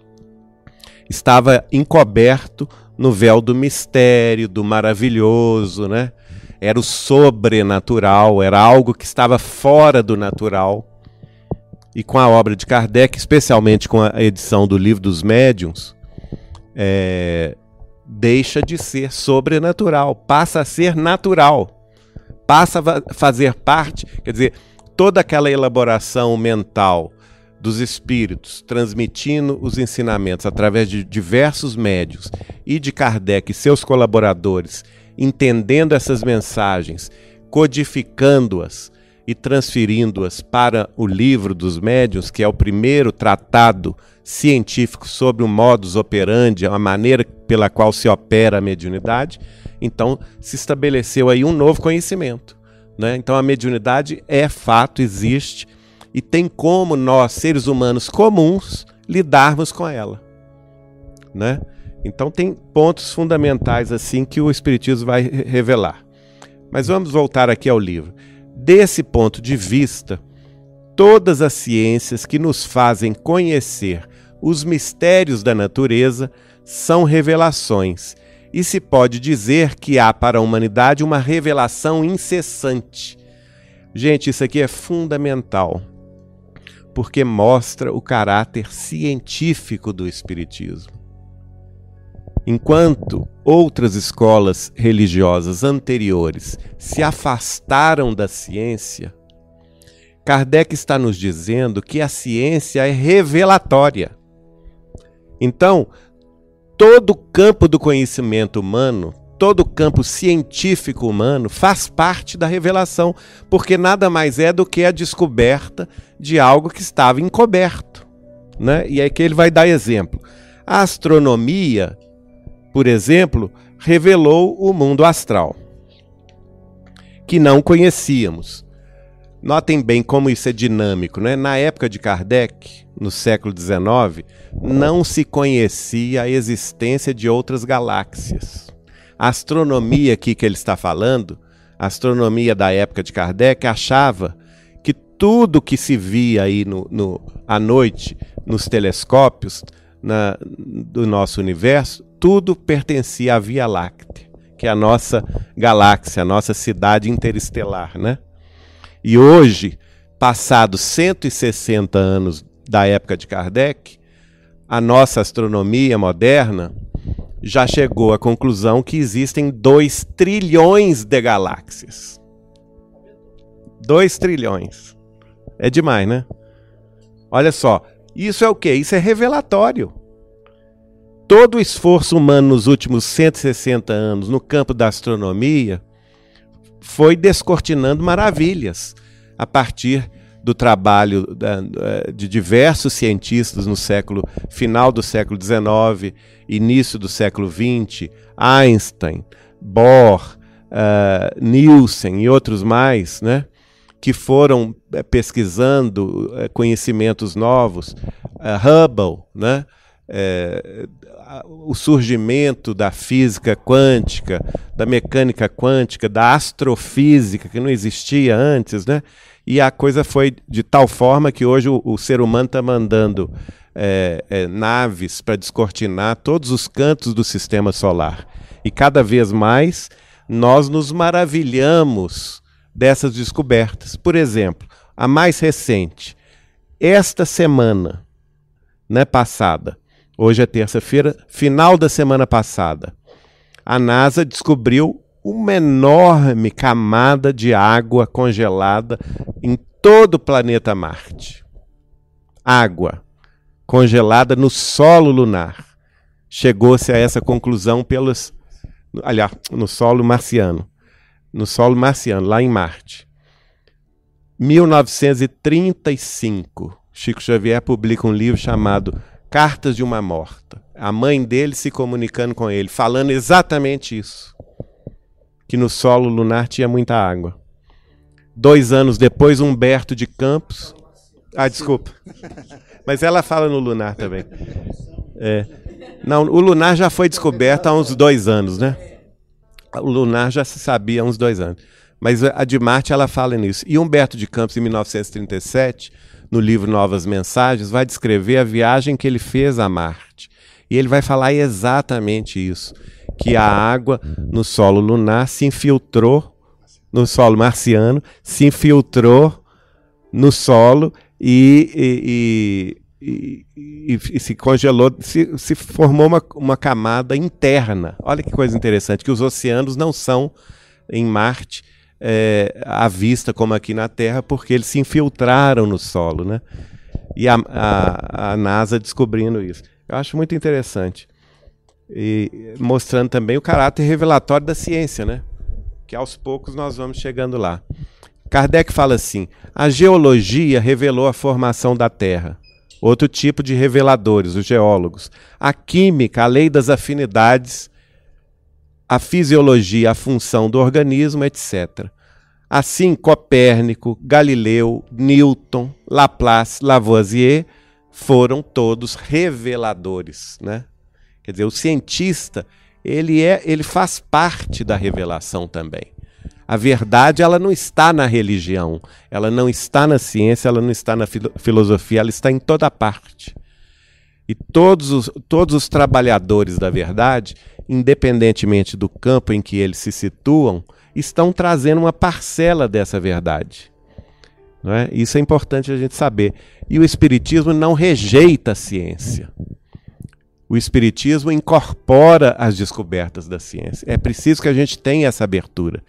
estava encoberto no véu do mistério, do maravilhoso, né? Era o sobrenatural, era algo que estava fora do natural. E com a obra de Kardec, especialmente com a edição do Livro dos Médiuns, é, deixa de ser sobrenatural, passa a ser natural, passa a fazer parte, quer dizer, toda aquela elaboração mental dos espíritos, transmitindo os ensinamentos através de diversos médios e de Kardec e seus colaboradores, entendendo essas mensagens, codificando-as e transferindo-as para o livro dos médiuns, que é o primeiro tratado científico sobre o modus operandi, a maneira pela qual se opera a mediunidade, então se estabeleceu aí um novo conhecimento. Né? Então a mediunidade é fato, existe, e tem como nós, seres humanos comuns, lidarmos com ela. Né? Então tem pontos fundamentais assim que o Espiritismo vai revelar. Mas vamos voltar aqui ao livro. Desse ponto de vista, todas as ciências que nos fazem conhecer os mistérios da natureza são revelações, e se pode dizer que há para a humanidade uma revelação incessante. Gente, isso aqui é fundamental porque mostra o caráter científico do Espiritismo. Enquanto outras escolas religiosas anteriores se afastaram da ciência, Kardec está nos dizendo que a ciência é revelatória. Então, todo campo do conhecimento humano todo campo científico humano faz parte da revelação, porque nada mais é do que a descoberta de algo que estava encoberto. Né? E aí que ele vai dar exemplo. A astronomia, por exemplo, revelou o mundo astral, que não conhecíamos. Notem bem como isso é dinâmico. Né? Na época de Kardec, no século XIX, não se conhecia a existência de outras galáxias. A astronomia aqui que ele está falando, a astronomia da época de Kardec, achava que tudo que se via aí no, no, à noite nos telescópios na, do nosso universo, tudo pertencia à Via Láctea, que é a nossa galáxia, a nossa cidade interestelar, né? E hoje, passados 160 anos da época de Kardec, a nossa astronomia moderna já chegou à conclusão que existem 2 trilhões de galáxias. 2 trilhões. É demais, né? Olha só, isso é o que? Isso é revelatório. Todo o esforço humano nos últimos 160 anos no campo da astronomia foi descortinando maravilhas a partir do trabalho de diversos cientistas no século final do século XIX, início do século XX, Einstein, Bohr, uh, Nielsen e outros mais, né, que foram eh, pesquisando eh, conhecimentos novos, uh, Hubble, né, o surgimento da física quântica, da mecânica quântica, da astrofísica que não existia antes, né? E a coisa foi de tal forma que hoje o, o ser humano está mandando é, é, naves para descortinar todos os cantos do sistema solar. E cada vez mais nós nos maravilhamos dessas descobertas. Por exemplo, a mais recente, esta semana, né, passada, hoje é terça-feira, final da semana passada, a NASA descobriu uma enorme camada de água congelada em todo o planeta Marte. Água congelada no solo lunar. Chegou-se a essa conclusão pelos. Aliás, no solo marciano. No solo marciano, lá em Marte. 1935, Chico Xavier publica um livro chamado Cartas de uma Morta. A mãe dele se comunicando com ele, falando exatamente isso que no solo lunar tinha muita água. Dois anos depois, Humberto de Campos. Ah, desculpa. Mas ela fala no lunar também. É. Não, o lunar já foi descoberto há uns dois anos, né? O lunar já se sabia há uns dois anos. Mas a de Marte ela fala nisso. E Humberto de Campos, em 1937, no livro Novas Mensagens, vai descrever a viagem que ele fez a Marte. E ele vai falar exatamente isso: que a água no solo lunar se infiltrou, no solo marciano, se infiltrou no solo e, e, e, e se congelou, se, se formou uma, uma camada interna. Olha que coisa interessante, que os oceanos não são em Marte é, à vista como aqui na Terra, porque eles se infiltraram no solo, né? E a, a, a NASA descobrindo isso. Eu acho muito interessante. E mostrando também o caráter revelatório da ciência, né? Que aos poucos nós vamos chegando lá. Kardec fala assim: a geologia revelou a formação da Terra. Outro tipo de reveladores, os geólogos. A química, a lei das afinidades, a fisiologia, a função do organismo, etc. Assim, Copérnico, Galileu, Newton, Laplace, Lavoisier foram todos reveladores, né? Quer dizer, o cientista, ele é, ele faz parte da revelação também. A verdade, ela não está na religião, ela não está na ciência, ela não está na filosofia, ela está em toda parte. E todos os, todos os trabalhadores da verdade, independentemente do campo em que eles se situam, estão trazendo uma parcela dessa verdade. É? Isso é importante a gente saber. E o Espiritismo não rejeita a ciência. O Espiritismo incorpora as descobertas da ciência. É preciso que a gente tenha essa abertura,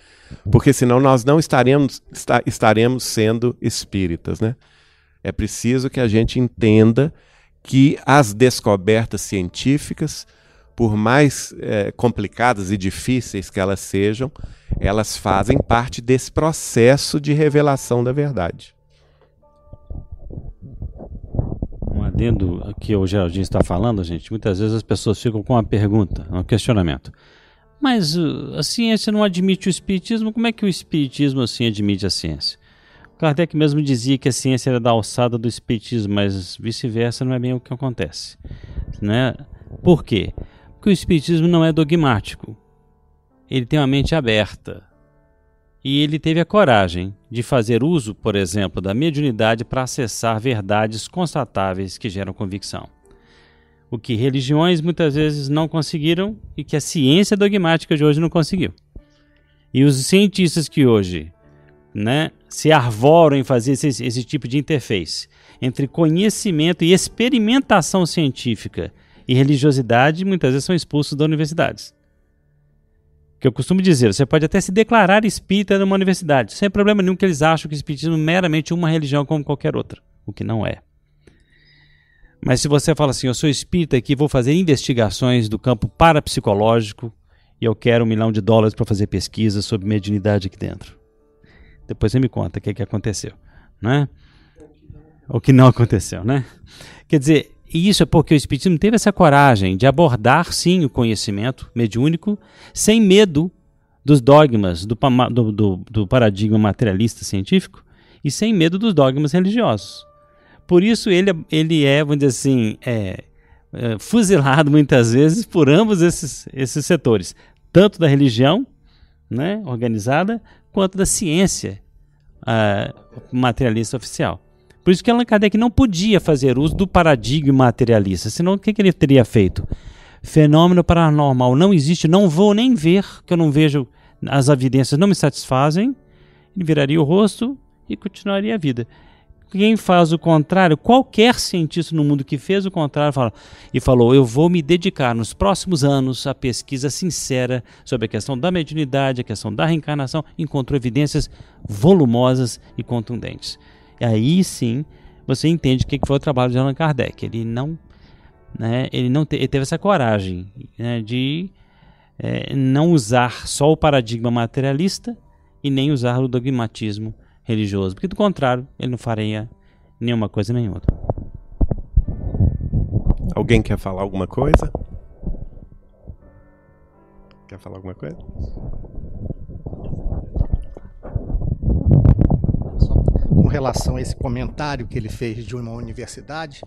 porque senão nós não estaremos, estaremos sendo espíritas. Né? É preciso que a gente entenda que as descobertas científicas por mais é, complicadas e difíceis que elas sejam, elas fazem parte desse processo de revelação da verdade. Um adendo que o Geraldinho está falando, gente, muitas vezes as pessoas ficam com uma pergunta, um questionamento. Mas uh, a ciência não admite o espiritismo, como é que o espiritismo assim admite a ciência? Kardec mesmo dizia que a ciência era da alçada do espiritismo, mas vice-versa não é bem o que acontece. Né? Por quê? Que o Espiritismo não é dogmático. Ele tem uma mente aberta. E ele teve a coragem de fazer uso, por exemplo, da mediunidade para acessar verdades constatáveis que geram convicção. O que religiões muitas vezes não conseguiram e que a ciência dogmática de hoje não conseguiu. E os cientistas que hoje né, se arvoram em fazer esse, esse tipo de interface entre conhecimento e experimentação científica e religiosidade muitas vezes são expulsos das universidades. Que eu costumo dizer, você pode até se declarar espírita numa universidade, sem problema nenhum que eles acham que o espiritismo é meramente uma religião como qualquer outra, o que não é. Mas se você fala assim, eu sou espírita aqui, vou fazer investigações do campo parapsicológico e eu quero um milhão de dólares para fazer pesquisa sobre mediunidade aqui dentro. Depois você me conta o que, é que aconteceu, né? O que não aconteceu, né? Quer dizer, e isso é porque o Espiritismo teve essa coragem de abordar, sim, o conhecimento mediúnico, sem medo dos dogmas do, do, do, do paradigma materialista científico e sem medo dos dogmas religiosos. Por isso ele, ele é, vamos dizer assim, é, é, fuzilado muitas vezes por ambos esses, esses setores, tanto da religião né, organizada, quanto da ciência uh, materialista oficial. Por isso que Allan Kardec não podia fazer uso do paradigma materialista, senão o que, que ele teria feito? Fenômeno paranormal não existe, não vou nem ver, que eu não vejo, as evidências não me satisfazem, ele viraria o rosto e continuaria a vida. Quem faz o contrário, qualquer cientista no mundo que fez o contrário fala, e falou: Eu vou me dedicar nos próximos anos à pesquisa sincera sobre a questão da mediunidade, a questão da reencarnação, encontrou evidências volumosas e contundentes. E aí sim você entende o que foi o trabalho de Allan Kardec. Ele não, né, ele não te, ele teve essa coragem né, de é, não usar só o paradigma materialista e nem usar o dogmatismo religioso, porque do contrário ele não faria nenhuma coisa nem outra. Alguém quer falar alguma coisa? Quer falar alguma coisa? Relação a esse comentário que ele fez de uma universidade,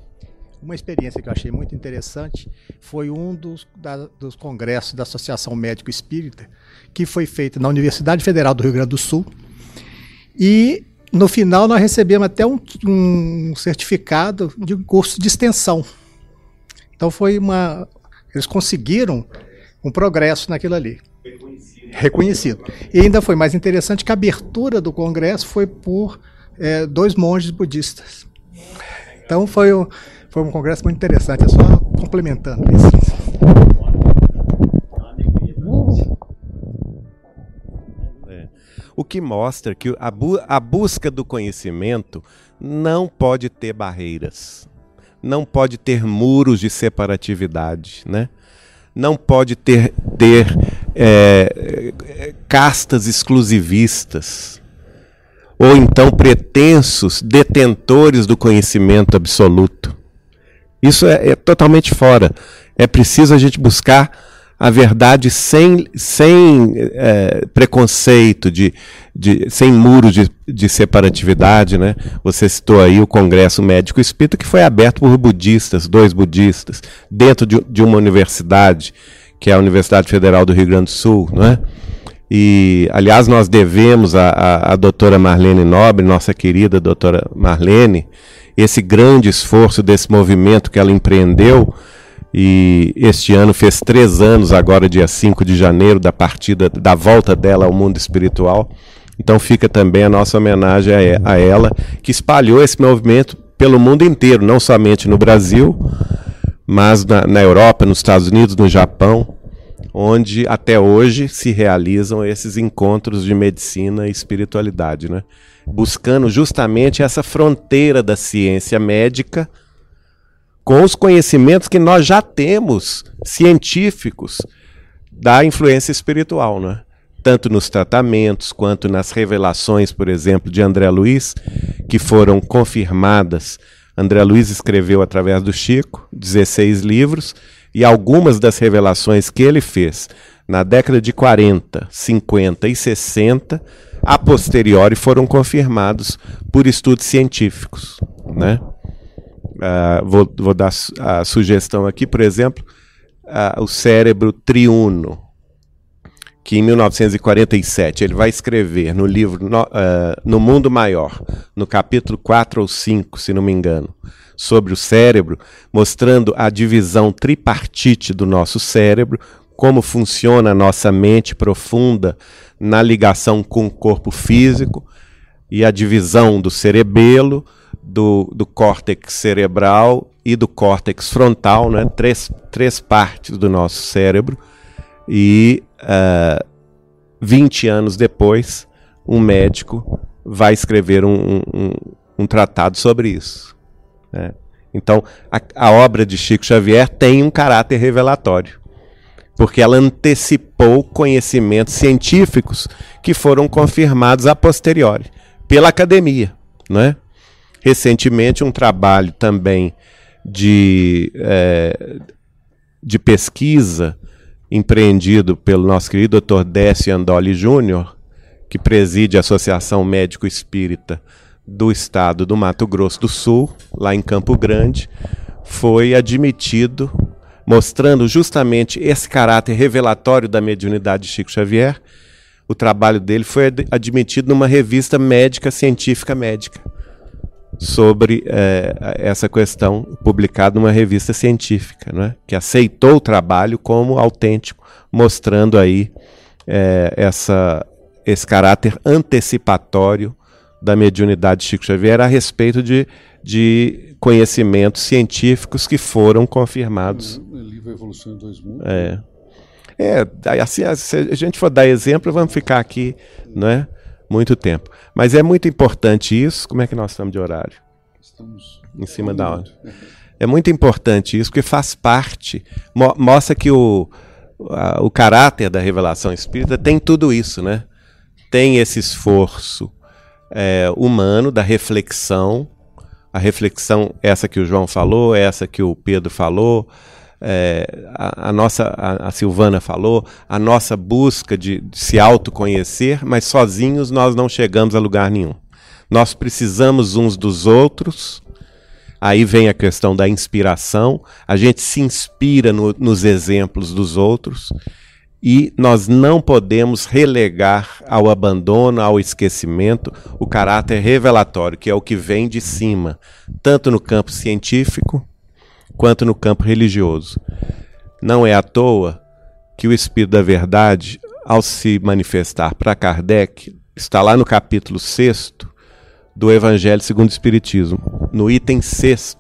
Uma experiência que eu achei muito interessante foi um dos, da, dos congressos da Associação Médico Espírita, que foi feito na Universidade Federal do Rio Grande do Sul. E no final nós recebemos até um, um certificado de curso de extensão. Então foi uma. Eles conseguiram um progresso naquilo ali. Reconhecido. E ainda foi mais interessante que a abertura do congresso foi por é, dois monges budistas. Então foi um, foi um congresso muito interessante, é só complementando isso. É. O que mostra que a, bu a busca do conhecimento não pode ter barreiras, não pode ter muros de separatividade, né? não pode ter, ter é, é castas exclusivistas ou então pretensos detentores do conhecimento absoluto. Isso é, é totalmente fora. É preciso a gente buscar a verdade sem, sem é, preconceito, de, de, sem muro de, de separatividade. Né? Você citou aí o Congresso Médico Espírita, que foi aberto por budistas, dois budistas, dentro de, de uma universidade, que é a Universidade Federal do Rio Grande do Sul. Não é? E, aliás, nós devemos à, à, à doutora Marlene Nobre, nossa querida doutora Marlene, esse grande esforço desse movimento que ela empreendeu. E este ano fez três anos, agora, dia 5 de janeiro, da partida, da volta dela ao mundo espiritual. Então fica também a nossa homenagem a, ela, que espalhou esse movimento pelo mundo inteiro, não somente no Brasil, mas na, na Europa, nos Estados Unidos, no Japão onde até hoje se realizam esses encontros de medicina e espiritualidade, né? buscando justamente essa fronteira da ciência médica com os conhecimentos que nós já temos científicos da influência espiritual, né? tanto nos tratamentos quanto nas revelações, por exemplo, de André Luiz, que foram confirmadas. André Luiz escreveu através do Chico 16 livros e algumas das revelações que ele fez na década de 40, 50 e 60, a posteriori foram confirmados por estudos científicos. Né? Uh, vou, vou, dar a sugestão aqui, por exemplo, uh, o cérebro triuno, que em 1947 ele vai escrever no livro no, uh, no Mundo Maior, no capítulo 4 ou 5, se não me engano, sobre o cérebro, mostrando a divisão tripartite do nosso cérebro, como funciona a nossa mente profunda na ligação com o corpo físico e a divisão do cerebelo, do, do córtex cerebral e do córtex frontal, né? três, três partes do nosso cérebro. E uh, eh, 20 anos depois, um médico vai escrever um, um, um tratado sobre isso. Né? Então, a, a obra de Chico Xavier tem um caráter revelatório, porque ela antecipou conhecimentos científicos que foram confirmados a posteriori pela academia. Né? Recentemente, um trabalho também de, é, de pesquisa empreendido pelo nosso querido Dr. Décio Andoli Júnior, que preside a Associação Médico Espírita do estado do Mato Grosso do Sul, lá em Campo Grande, foi admitido, mostrando justamente esse caráter revelatório da mediunidade de Chico Xavier. O trabalho dele foi admitido numa revista médica, científica médica, sobre é, essa questão, publicado numa revista científica, né, que aceitou o trabalho como autêntico, mostrando aí é, essa, esse caráter antecipatório da mediunidade de Chico Xavier a respeito de, de conhecimentos científicos que foram confirmados. O livro Evolução em Dois Mundos. É. É, assim, se a gente for dar exemplo, vamos ficar aqui, não é? Muito tempo. Mas é muito importante isso. Como é que nós estamos de horário? Estamos em cima da hora. É muito importante isso, porque faz parte, mo mostra que o, a, o caráter da revelação espírita tem tudo isso, né? Tem esse esforço é, humano, da reflexão. A reflexão, essa que o João falou, essa que o Pedro falou, é, a, a, nossa, a, a, Silvana falou, a nossa busca de, de se autoconhecer, mas sozinhos nós não chegamos a lugar nenhum. Nós precisamos uns dos outros, Aí vem a questão da inspiração. A gente se inspira no, nos exemplos dos outros e nós não podemos relegar ao abandono, ao esquecimento, o caráter revelatório, que é o que vem de cima, tanto no campo científico quanto no campo religioso. Não é à toa que o Espírito da Verdade, ao se manifestar para Kardec, está lá no capítulo 6 do Evangelho segundo o Espiritismo. No item 6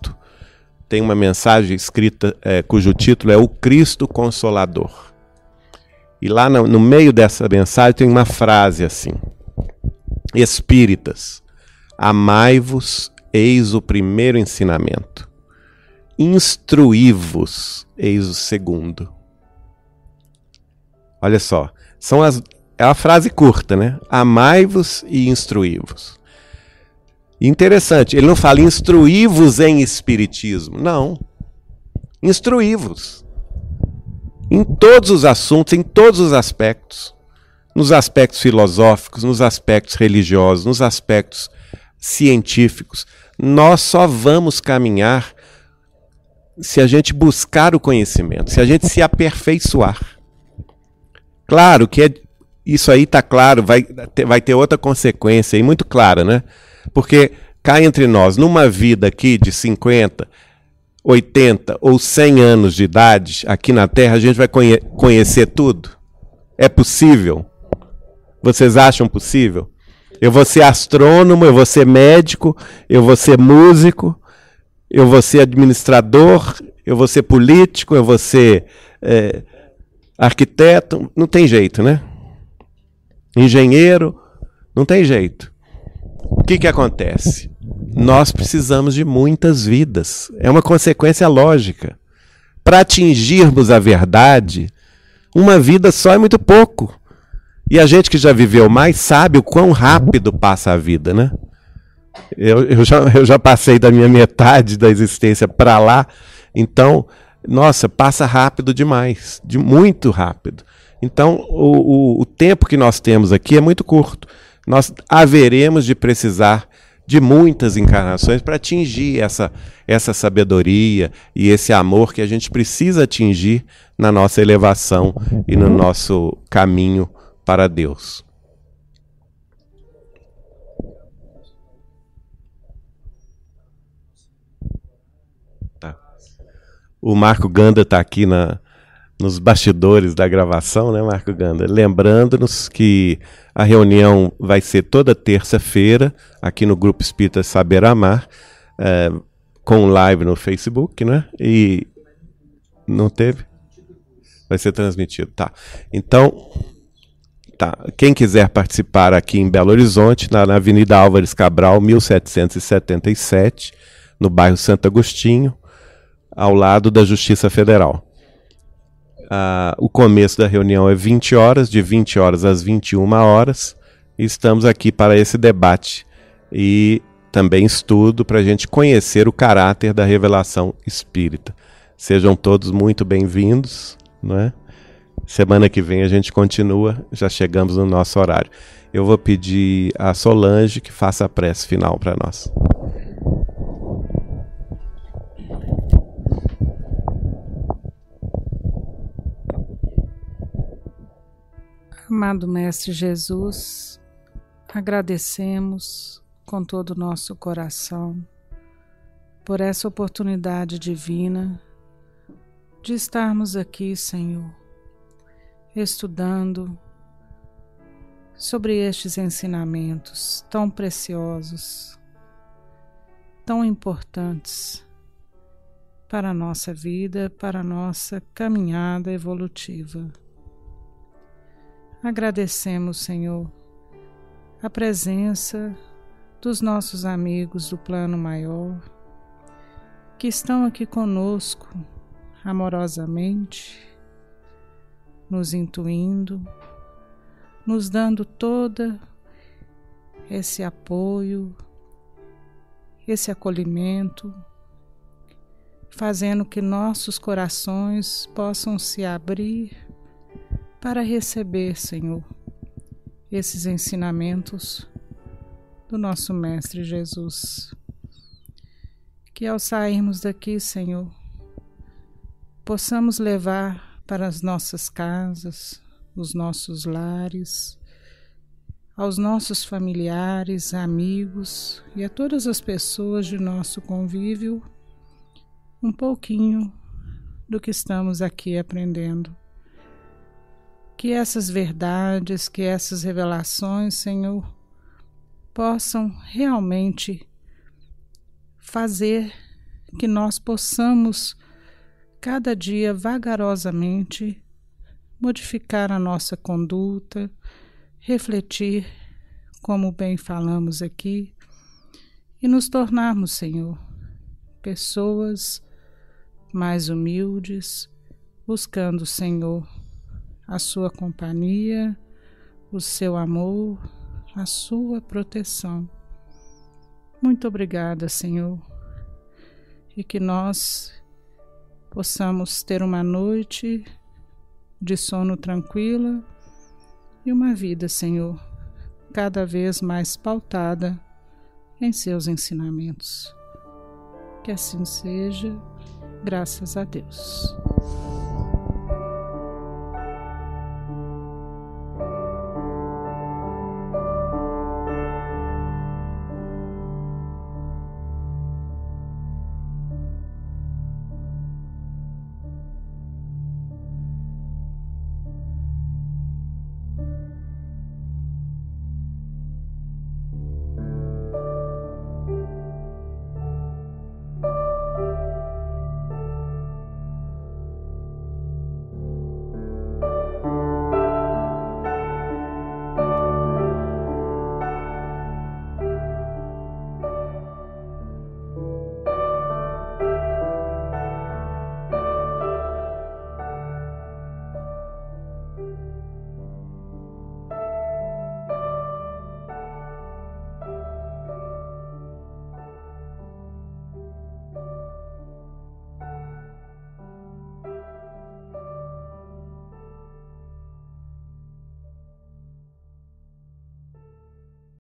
tem uma mensagem escrita é, cujo título é O Cristo Consolador. E lá no, no meio dessa mensagem tem uma frase assim: Espíritas, amai-vos, eis o primeiro ensinamento. Instruí-vos, eis o segundo. Olha só, são as, é uma frase curta, né? Amai-vos e instruí-vos. Interessante, ele não fala instruí-vos em espiritismo, não. Instruí-vos em todos os assuntos, em todos os aspectos, nos aspectos filosóficos, nos aspectos religiosos, nos aspectos científicos. Nós só vamos caminhar se a gente buscar o conhecimento, se a gente se aperfeiçoar. Claro que é, isso aí está claro, vai ter, vai ter outra consequência e muito clara, né? Porque cá entre nós, numa vida aqui de 50, 80 ou 100 anos de idade aqui na Terra, a gente vai conhe conhecer tudo? É possível? Vocês acham possível? Eu vou ser astrônomo, eu vou ser médico, eu vou ser músico, eu vou ser administrador, eu vou ser político, eu vou ser é, arquiteto. Não tem jeito, né? Engenheiro, não tem jeito. O que, que acontece? Nós precisamos de muitas vidas. É uma consequência lógica. Para atingirmos a verdade, uma vida só é muito pouco. E a gente que já viveu mais sabe o quão rápido passa a vida, né? Eu, eu, já, eu já passei da minha metade da existência para lá, então, nossa, passa rápido demais, de muito rápido. Então, o, o, o tempo que nós temos aqui é muito curto. Nós haveremos de precisar de muitas encarnações para atingir essa, essa sabedoria e esse amor que a gente precisa atingir na nossa elevação e no nosso caminho para Deus. Tá. O Marco Ganda está aqui na, nos bastidores da gravação, né, Marco Ganda? Lembrando-nos que a reunião vai ser toda terça-feira, aqui no Grupo Espírita Saber Amar, é, com live no Facebook, né? E não teve? Vai ser transmitido, tá. Então, tá. Quem quiser participar aqui em Belo Horizonte, na, na Avenida Álvares Cabral, 1777, no bairro Santo Agostinho, ao lado da Justiça Federal. Uh, o começo da reunião é 20 horas, de 20 horas às 21 horas. Estamos aqui para esse debate e também estudo para a gente conhecer o caráter da revelação espírita. Sejam todos muito bem-vindos. Né? Semana que vem a gente continua, já chegamos no nosso horário. Eu vou pedir a Solange que faça a prece final para nós. Amado Mestre Jesus, agradecemos com todo o nosso coração por essa oportunidade divina de estarmos aqui, Senhor, estudando sobre estes ensinamentos tão preciosos, tão importantes para a nossa vida, para a nossa caminhada evolutiva. Agradecemos, Senhor, a presença dos nossos amigos do plano maior que estão aqui conosco amorosamente, nos intuindo, nos dando todo esse apoio, esse acolhimento, fazendo que nossos corações possam se abrir para receber, Senhor, esses ensinamentos do nosso Mestre Jesus. Que ao sairmos daqui, Senhor, possamos levar para as nossas casas, os nossos lares, aos nossos familiares, amigos e a todas as pessoas de nosso convívio um pouquinho do que estamos aqui aprendendo. Que essas verdades, que essas revelações, Senhor, possam realmente fazer que nós possamos, cada dia vagarosamente, modificar a nossa conduta, refletir, como bem falamos aqui, e nos tornarmos, Senhor, pessoas mais humildes, buscando, Senhor, a Sua companhia, o seu amor, a Sua proteção. Muito obrigada, Senhor, e que nós possamos ter uma noite de sono tranquila e uma vida, Senhor, cada vez mais pautada em seus ensinamentos. Que assim seja, graças a Deus.